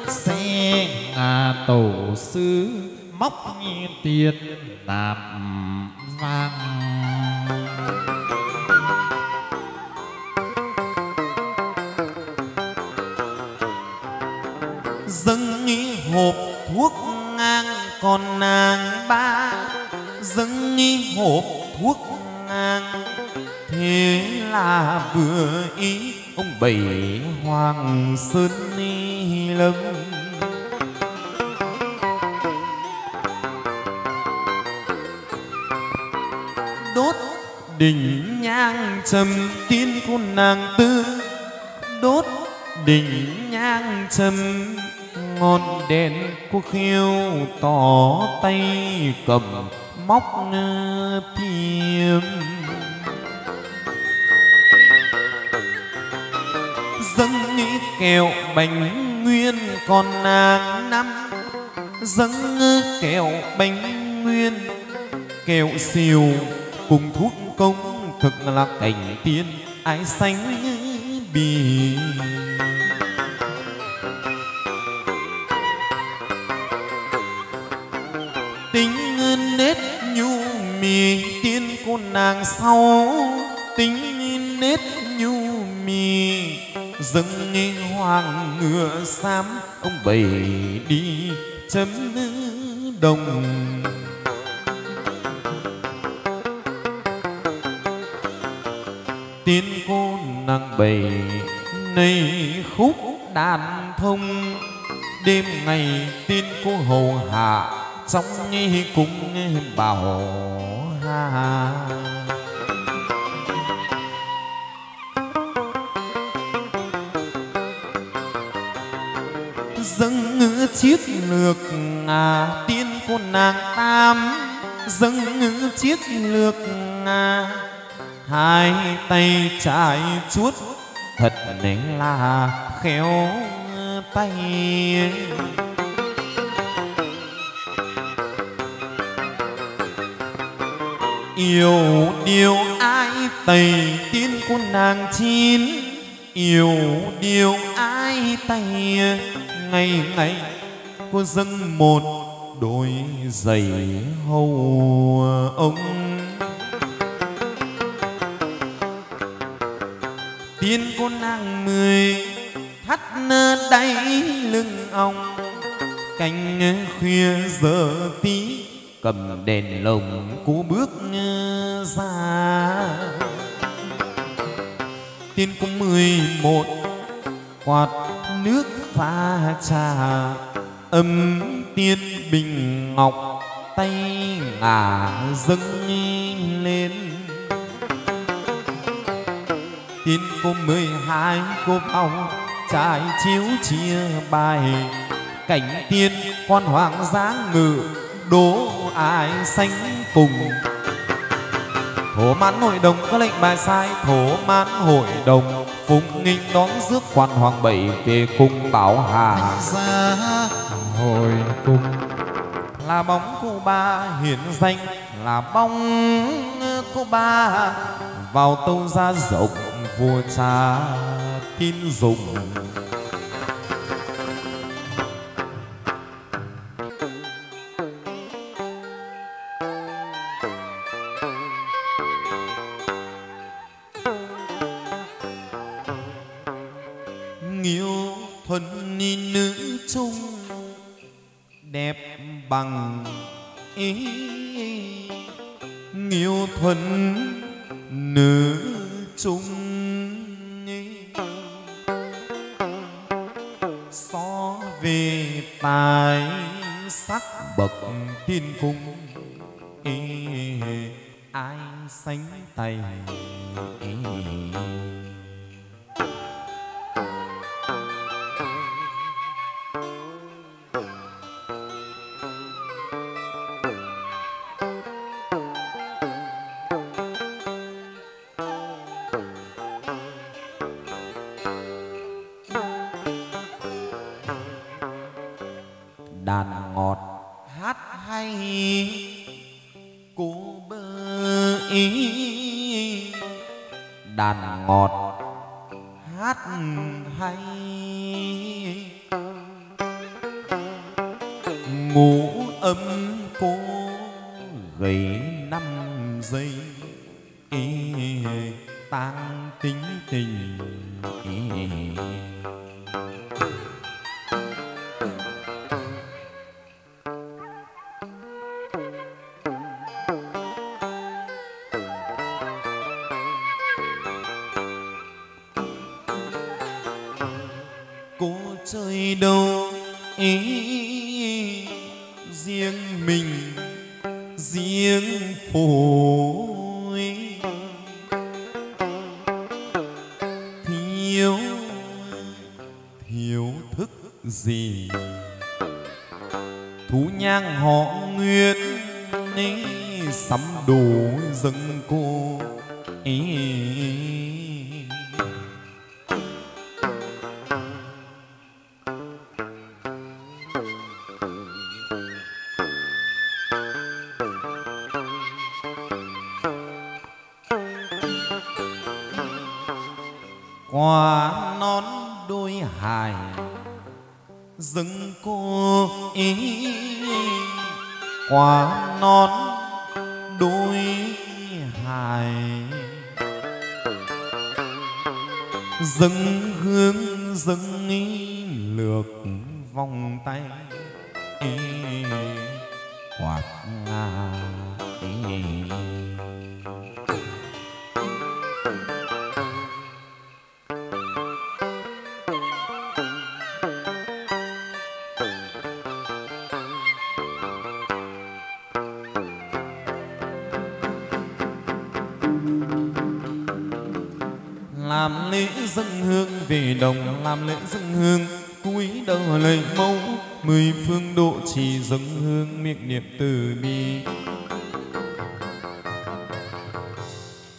xe ngà tổ sư, móc nghi tiền nạp vàng. Dâng nghi hộp thuốc ngang còn nàng bảy hoàng sơn ni lâm. Đốt đỉnh nhang trầm tiên cô nàng tư. Đốt đỉnh nhang trầm ngọn đèn của khiêu tỏ tay cầm móc thiêm dâng kẹo bánh nguyên còn nàng năm. Dâng kẹo bánh nguyên, kẹo xìu cùng thuốc công thực là cảnh tiên ai sánh bì. Tính nết nhu mì tiên cô nàng sau. Tính nết nhu mì dâng nghi hoàng ngựa xám, ông bảy đi chấm đồng. Tiên cô nàng bảy nay khúc đàn thông. Đêm ngày tiên cô hầu hạ, trong nghi cung bảo hà chiếc lược à, tiên cô nàng tam. Dâng chiếc lược à, hai tay trái chuốt. Thật nên là khéo tay. Yêu điều ai tày tiên cô nàng chín? Yêu điều ai tay ngày ngày cô dâng một đôi giày hầu ông. Tiên cô nàng mười thắt đáy lưng ông. Canh khuya giờ tí cầm đèn lồng cú bước ra. Tiên cô mười một quạt nước pha trà âm tiên bình ngọc tay ngả dâng lên. Tiên cô mười hai cô bao trải chiếu chia bài. Cảnh tiên quan hoàng giá ngự, đố ai sánh cùng. Thổ mãn hội đồng có lệnh bài sai, thổ mãn hội đồng phụng nghinh đón rước quan hoàng bảy về cung bảo hà. Ra hồi cung là bóng cô ba hiển danh, là bóng cô ba vào tâu ra rộng, vua cha tin dùng. Sánh tay. Về đồng làm lễ dâng hương, cúi đầu lạy mẫu, mười phương độ trì dâng hương miệng niệm từ bi.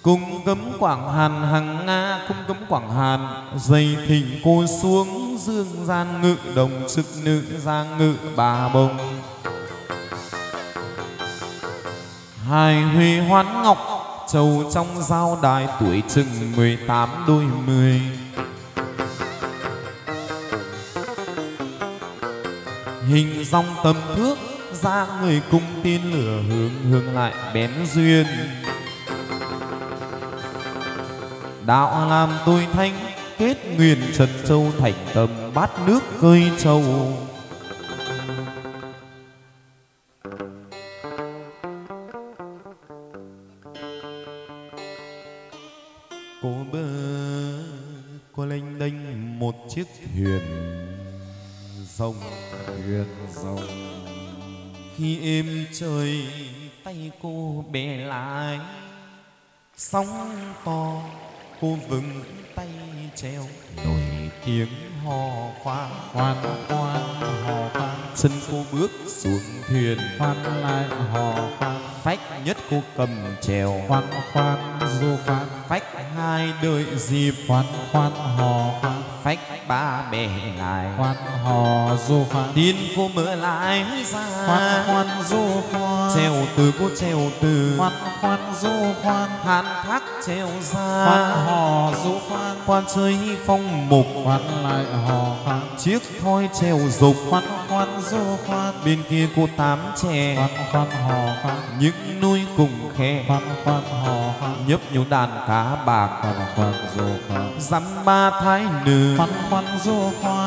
Cung cấm quảng hàn hằng nga cung cấm quảng hàn dày thỉnh cô xuống, dương gian ngự đồng trực nữ giang ngự bà bồng. Hai huy hoán ngọc, trầu trong giao đài tuổi chừng 18 đôi mười. Hình dòng tầm thước ra người cung tin lửa hướng hướng lại bén duyên. Đạo làm tôi thanh, kết nguyện trần châu thành tâm bát nước cơi châu cô bơ, cô lênh đênh một chiếc thuyền rồng thuyền rồng khi êm trời tay cô bè lại, sóng to cô vững tay treo. Nổi tiếng hò khoan khoan khoan, hò khoan. Chân cô bước xuống thuyền, khoan lại hò khoan. Phách nhất cô cầm trèo khoan khoan, du khoan. Phách hai đợi dịp, khoan khoan, hò khoan. Phách ba bè lại khoan hò du khoan tin cô mở lại ra. Khoan du khoan treo từ cô treo từ. Khoan khoan du khoan hàn thác treo ra. Khoan hò du khoan quan chơi phong mục. Khoan lại hò khoan chiếc thoi treo dục. Khoan khoan du khoan bên kia cô tám trẻ. Khoan khoan hò khoan những nuôi cùng khe nhấp nhũ đàn cá bạc dăm ba thái nữ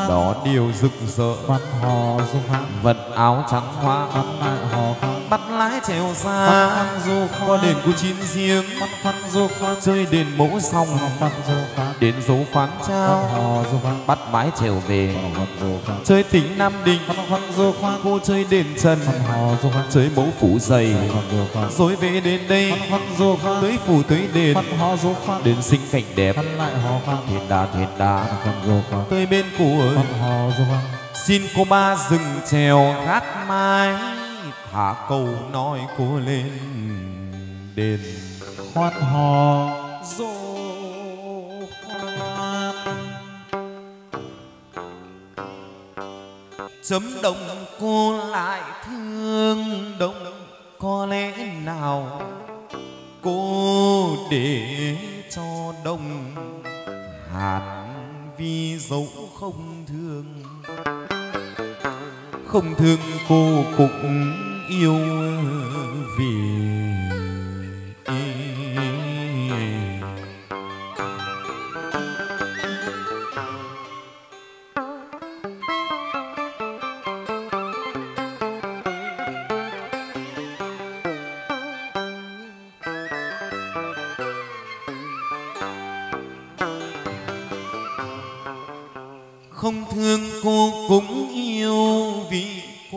đỏ điều rực rỡ vật áo trắng hoa bắt lái trèo xa khoan đền của chín riêng chơi đền mẫu xong đến dấu khoán trao bắt mái trèo về chơi tính nam khoan cô chơi đền trần chơi mẫu phủ dày rồi về đến đây dô khoan tới phủ tới đền. Đến sinh cảnh đẹp. Thiên đà thiên đà tới bên dô khoan xin cô ba dừng trèo gác mái. Thả câu nói cô lên đền. Khoan hò. Dô khoan chấm đồng cô lại thương đồng có lẽ nào cô để cho đông hàn vì dấu không thương. Không thương cô cũng yêu vì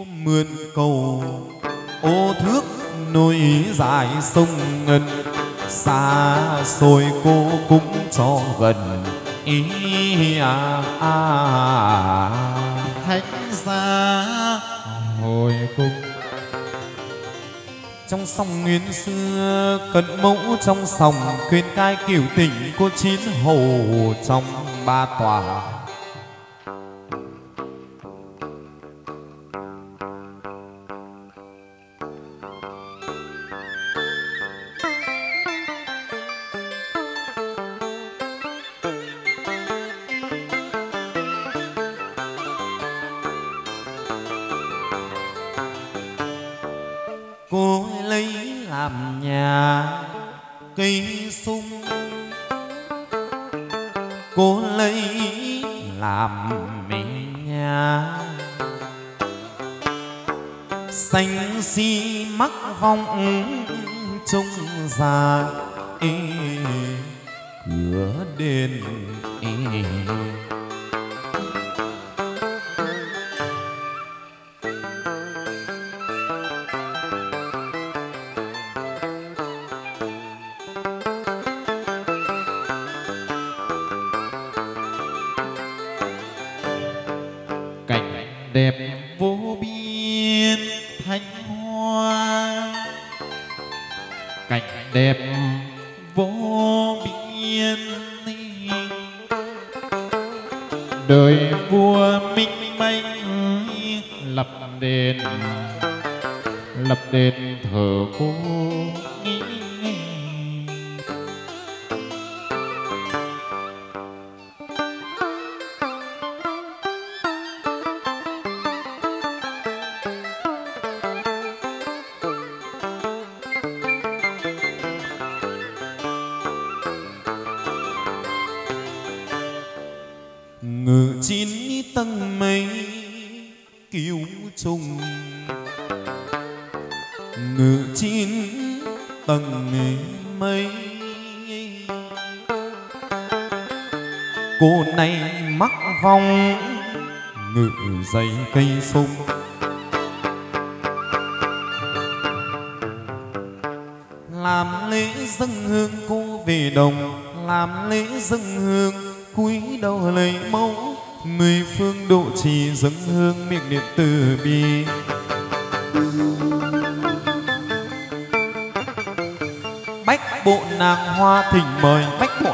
mượn cầu. Ô thước nối dài sông ngân xa xôi cô cũng cho gần. Ý à, à, thánh giá hồi cung trong sông nguyên xưa cận mẫu trong sòng khuyên cai kiểu tình cô chín hồ trong ba tòa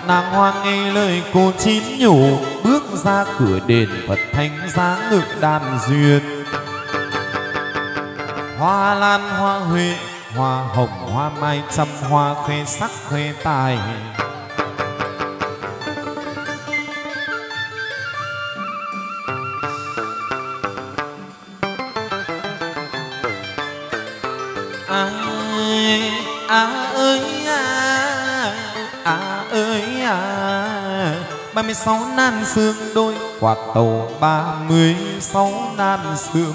nàng hoang nghe lời cô chín nhủ, bước ra cửa đền phật thánh giá ngự đàn duyên. Hoa lan, hoa huệ, hoa hồng, hoa mai, trăm hoa khoe sắc, khoe tài. Sáu nan xương đôi, quạt tàu ba mươi sáu nan xương.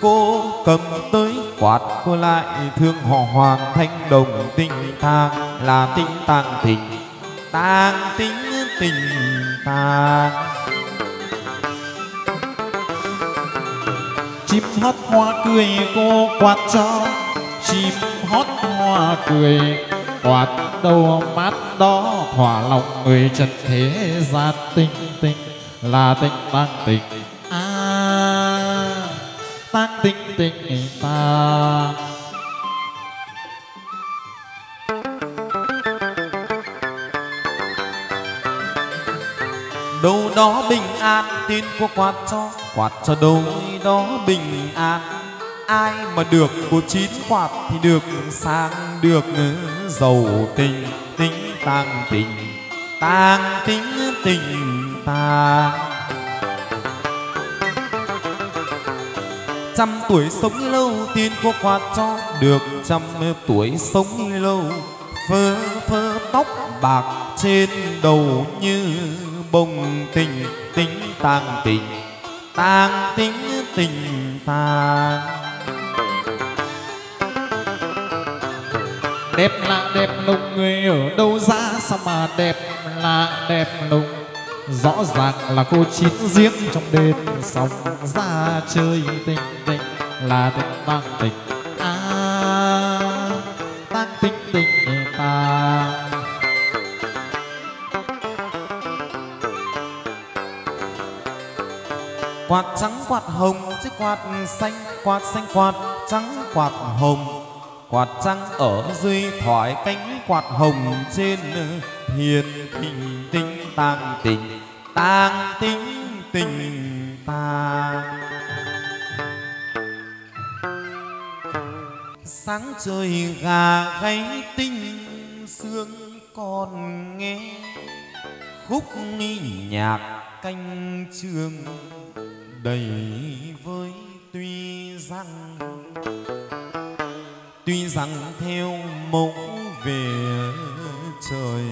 Cô cầm tới quạt, cô lại thương họ hoàng thanh đồng tình thang là tình tàng tình tàng tính tình tàng chim hót hoa cười cô quạt cho, chim hót hoa cười quạt đầu mát đó hòa lòng người trần thế gian tình tình là tình tăng tình à tăng tình tình ta. Đâu đó bình an, tin cô quạt cho quạt cho đâu đó bình an. Ai mà được của chín quạt thì được sang được giàu tình tính tàng tình tàng tính tình ta. Trăm tuổi sống lâu tin có quạt cho được, trăm tuổi sống lâu phơ phơ tóc bạc trên đầu như bông tình, tính tàng tình tàng tính tình tàng đẹp lạ đẹp lùng, người ở đâu ra sao mà đẹp lạ đẹp lùng? Rõ ràng là cô chín giếng trong đêm sóng ra chơi tình tình, là tình tăng tình à tăng tình tình ta. Quạt trắng, quạt hồng, chứ quạt xanh quạt xanh, quạt trắng, quạt hồng quạt trắng ở dưới thoải cánh quạt hồng trên ừ, thiên tình tinh tang tình tang tính tình ta sáng trời gà gáy tinh, sương còn nghe. Khúc nhạc canh trường đầy với tuy rằng tuy rằng theo mẫu về trời.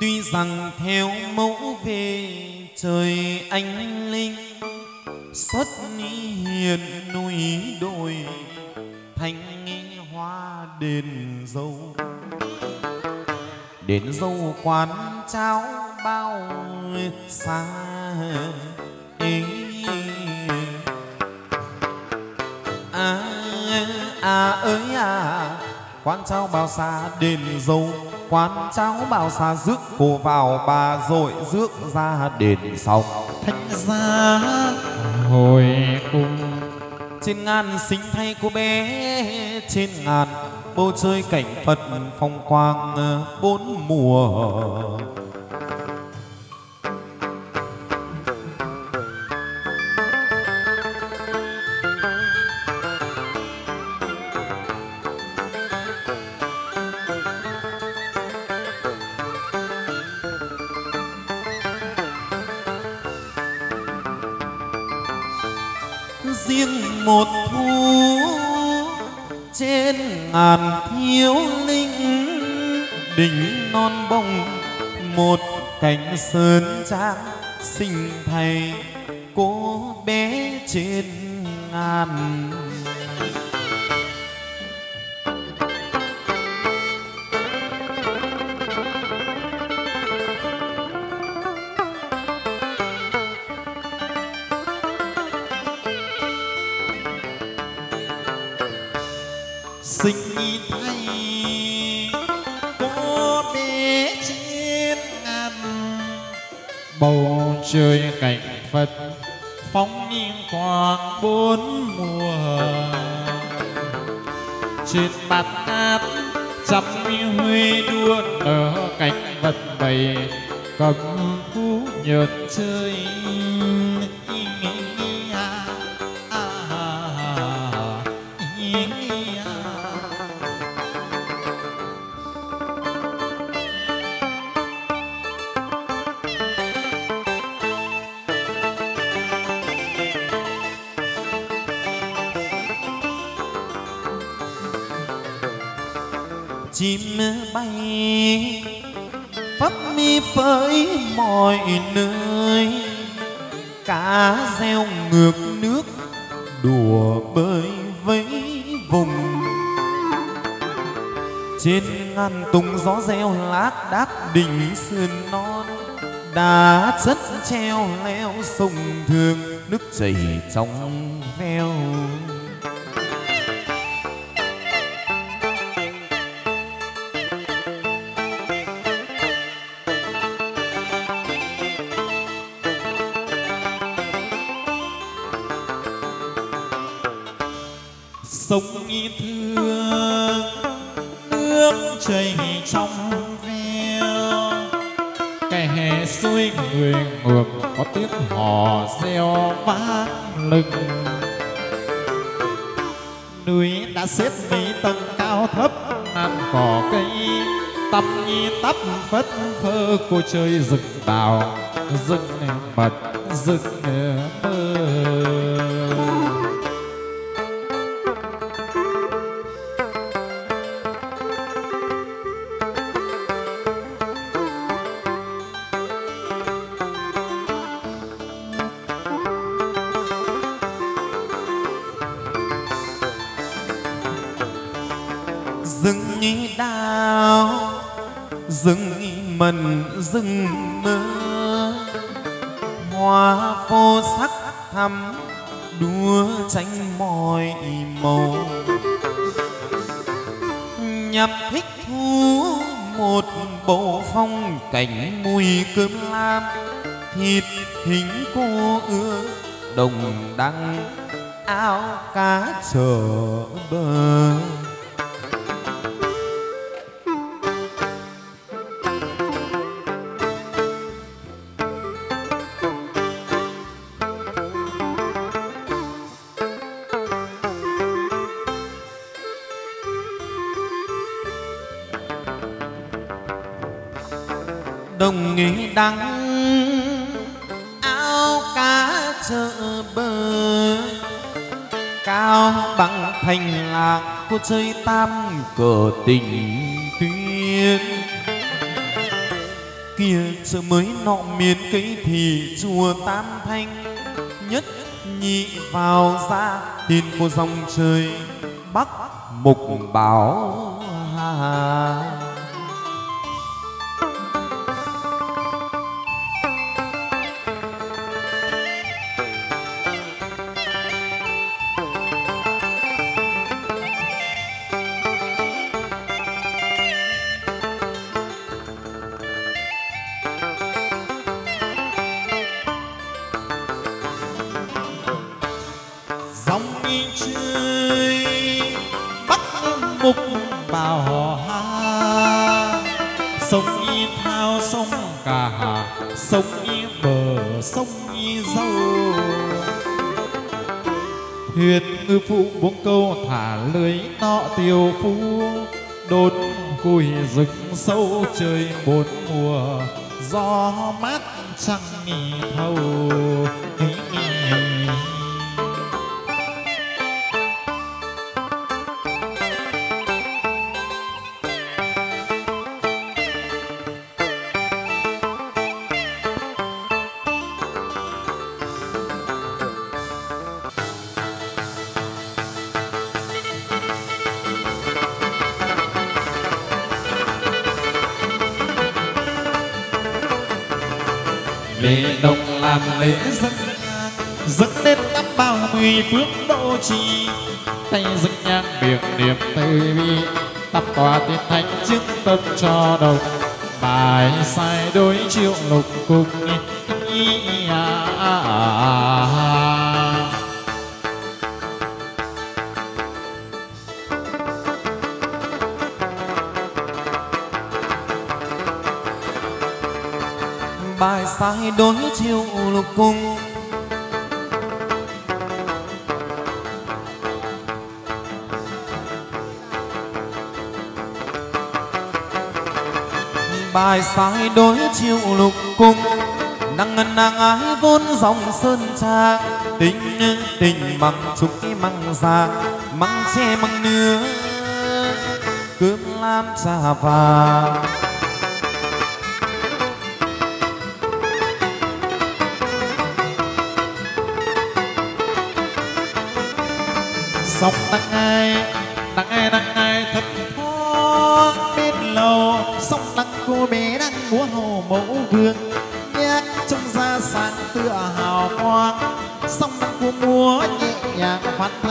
Tuy rằng theo mẫu về trời anh linh xuất hiện núi đồi thanh hoa đền dâu đền dâu quán trao bao xa Ê, à, à ơi à quán trao bao xa đền dâu quán cháu bao xa rước cô vào bà rồi rước ra đền sau. Thanh giá hồi cung trên ngàn sinh thay cô bé trên ngàn bầu trời cảnh phật phong quang bốn mùa ngàn linh đỉnh non bông, một cánh sơn trang sinh thầy cô bé trên ngàn. Sinh chơi trời cảnh phật, phóng nhiên khoảng bốn mùa. Trên bát ngát, trăm huy đua nở cảnh vật bày cầm thú nhợt chơi. Chim bay. Phấp mi phới mọi nơi cá reo ngược nước đùa bơi với vùng. Trên ngàn tung gió reo lác đác đỉnh sườn non, đá chất treo leo sông thương, nước chảy trong tắp phất phơ cô chơi rừng đào rừng mật rừng tình tuyết kia chợ mới nọ miền cây thì chùa tam thanh nhất nhị vào ra tin của dòng trời bắc mục bảo. Bao bảo sông y thao, sông cả hà, sông y bờ, sông y dâu. Thuyền ngư phụ buông câu thả lưới nọ tiêu phu đốn cùi rừng sâu trời bốn mùa gió mát trăng nghỉ thâu. Phước độ trì tay dựng nhang miệng niệm từ bi tập tòa tiên thánh chứng tâm cho đồng bài sai đối triệu lục cùng ý à, à, à, à. à. bài sai đối triệu lục cung bài sai đối chiều lục cung. Nắng ngân nàng ái vốn dòng sơn trang, tình tình bằng trúc cái măng già, măng tre măng nứa, cướp lam trà vàng. Sóc nhàng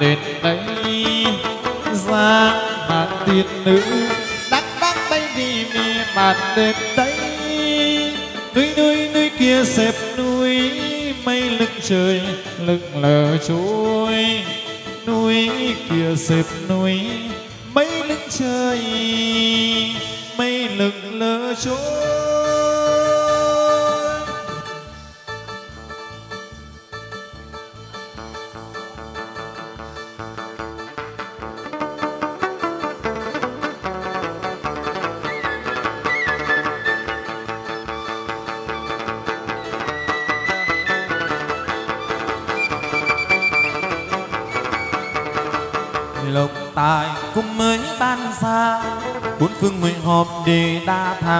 đến đền đây ra mà tiên nữ đang đắc bay đi về mà đền đây núi núi núi kia xếp núi, mây lưng trời lưng lờ trôi. Núi kia xếp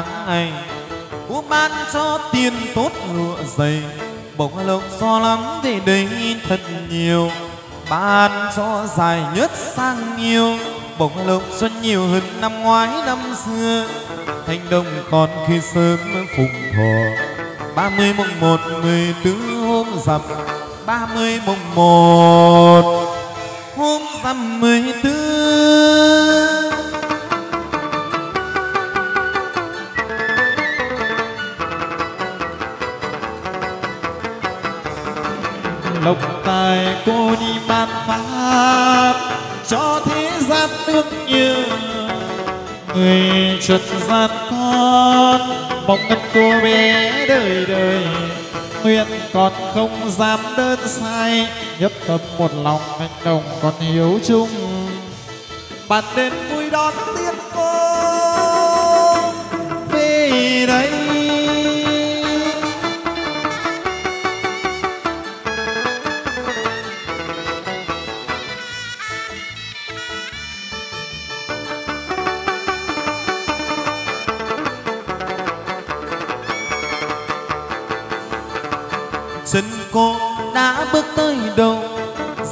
tháng ngày Cô ban cho tiền tốt lụa dày Bông lộc so lắm về đây thật nhiều. Ban cho dài nhất sang nhiều Bông lộc xuân nhiều hơn năm ngoái năm xưa. Thành đồng còn khi sớm phùng thọ. Ba mươi mùng một mười tứ hôm rằm, ba mươi mùng một hôm rằm mười người gian con mong ngân cô bé đời đời. Nguyện còn không dám đơn sai nhất tâm một lòng hành động còn hiếu chung. Bạn đến đã bước tới đầu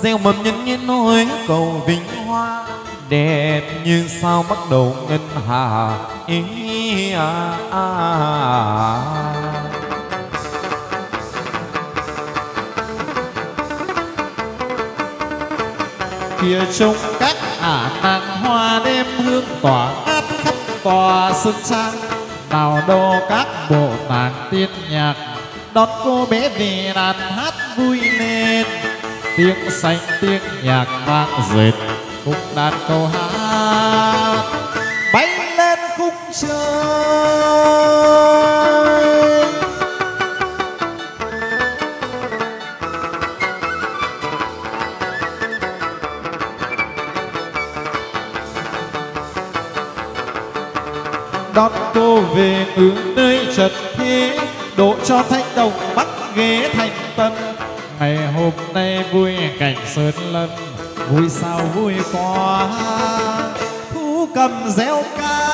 gieo mầm nhân nhiên nỗi cầu vinh hoa đẹp như sao bắt đầu ngân hà. Ý à, à, à. kia trông các ả nàng hoa đêm hương tỏa ngát khắp tòa sân trang. Nào đâu các bộ nàng tiên nhạc đón cô bé về đàn hát vui nên tiếng xanh tiếng nhạc vang dệt, khúc đàn câu hát. Bay lên khúc trời. Đón cô về hướng nơi trần thế, độ cho thanh đồng bắt ghế thành tân hôm nay vui cảnh sơn lâm vui sao vui quá. Thú cầm reo ca.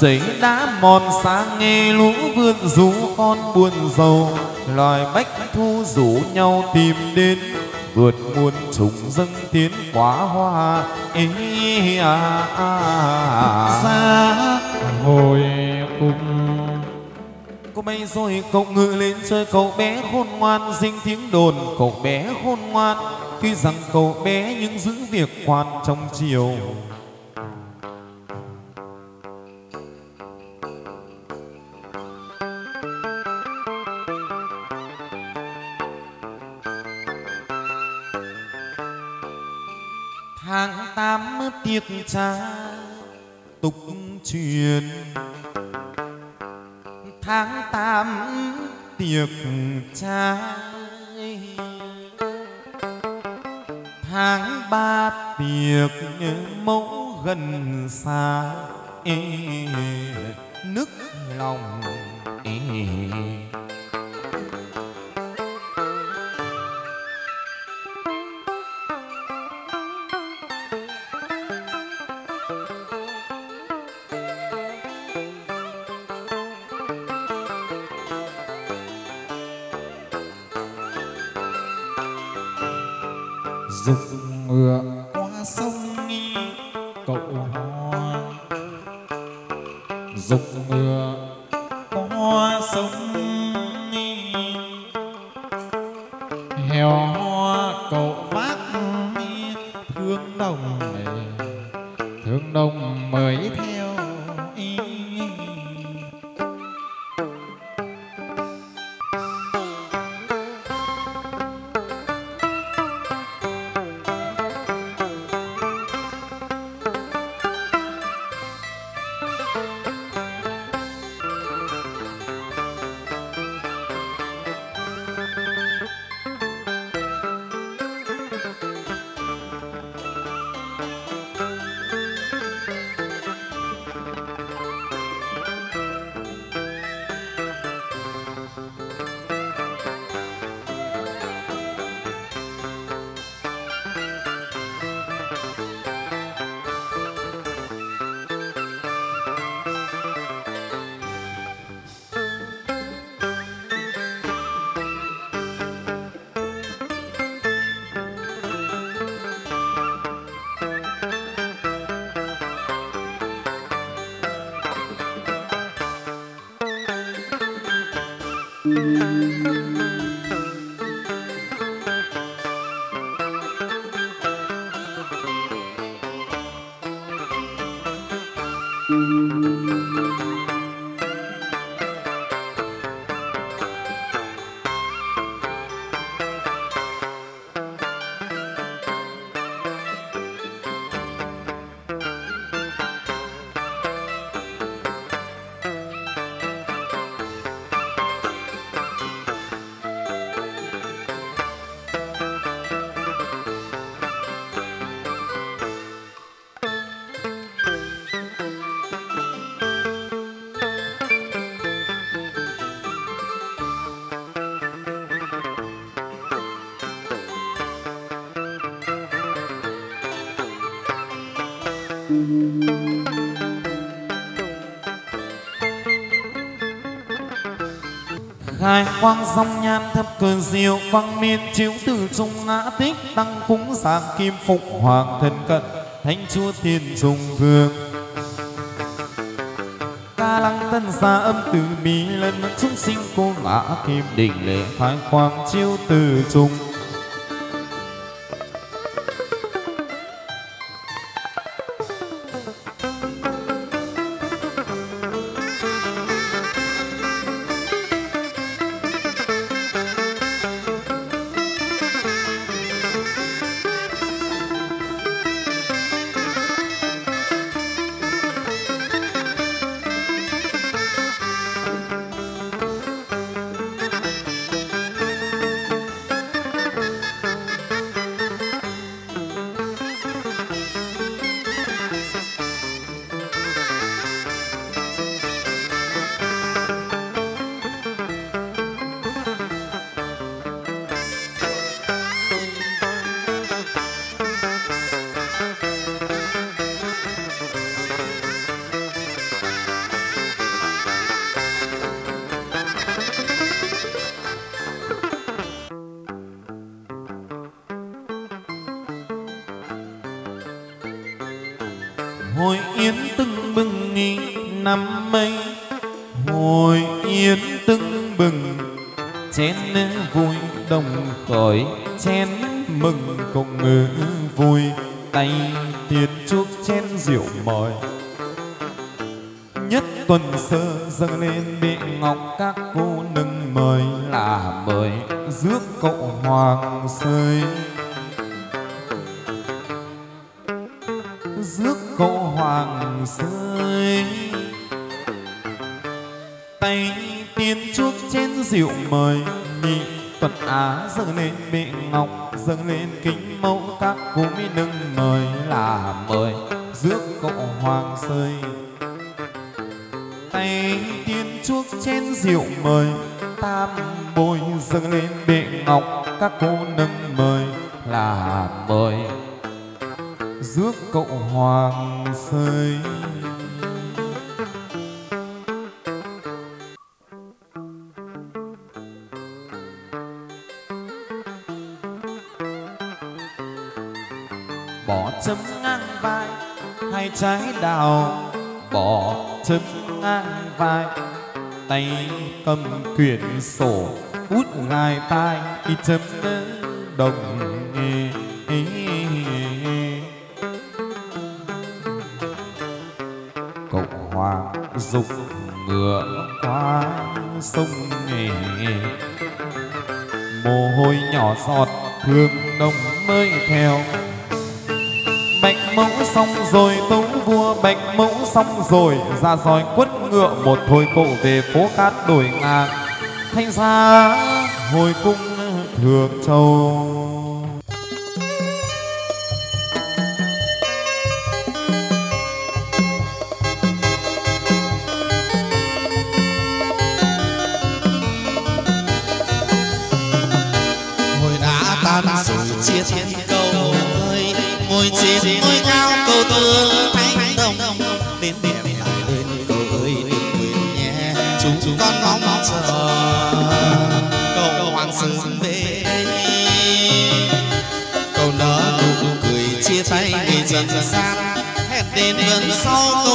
chảy đã mòn sáng nghe lũ vươn rú con buồn giàu. Loài bách thu rủ nhau tìm đến vượt muôn trùng dâng tiến quá hoa. Ý à, à, à. ra hồi cùng. Cô bay rồi cậu ngự lên chơi cậu bé khôn ngoan Dinh tiếng đồn cậu bé khôn ngoan. Tuy rằng cậu bé nhưng giữ việc quan trong chiều tiệc trà tục truyền. Tháng tám tiệc trai. Tháng ba tiệc mẫu gần xa. Nức lòng dòng cơn cờ diệu quang miên chiếu từ trung ngã tích tăng cúng giảng kim phục hoàng thân cận, thánh chúa thiên trung vương. Ca lăng tân xa âm từ bi lần chúng sinh cô ngã kim đỉnh lễ, thái quang chiếu từ trung chén vui, đồng khởi, chén mừng cùng ngữ vui. Tay tiệt chuốc chén rượu mời. Nhất tuần sơ dâng lên bị ngọc các cô tay, cầm quyển sổ, út gai tai y chấm đồng nghề cậu hoàng dục ngựa qua sông nghề. Mồ hôi nhỏ giọt thương đồng mới theo. Bạch mẫu xong rồi xong rồi, ra dòi quất ngựa một thôi cậu về phố cát đổi ngang. Thanh xa hồi cung thượng châu. Hồi đã tan rồi chia thiên cầu ơi ngồi trên ngôi cao cầu tương sau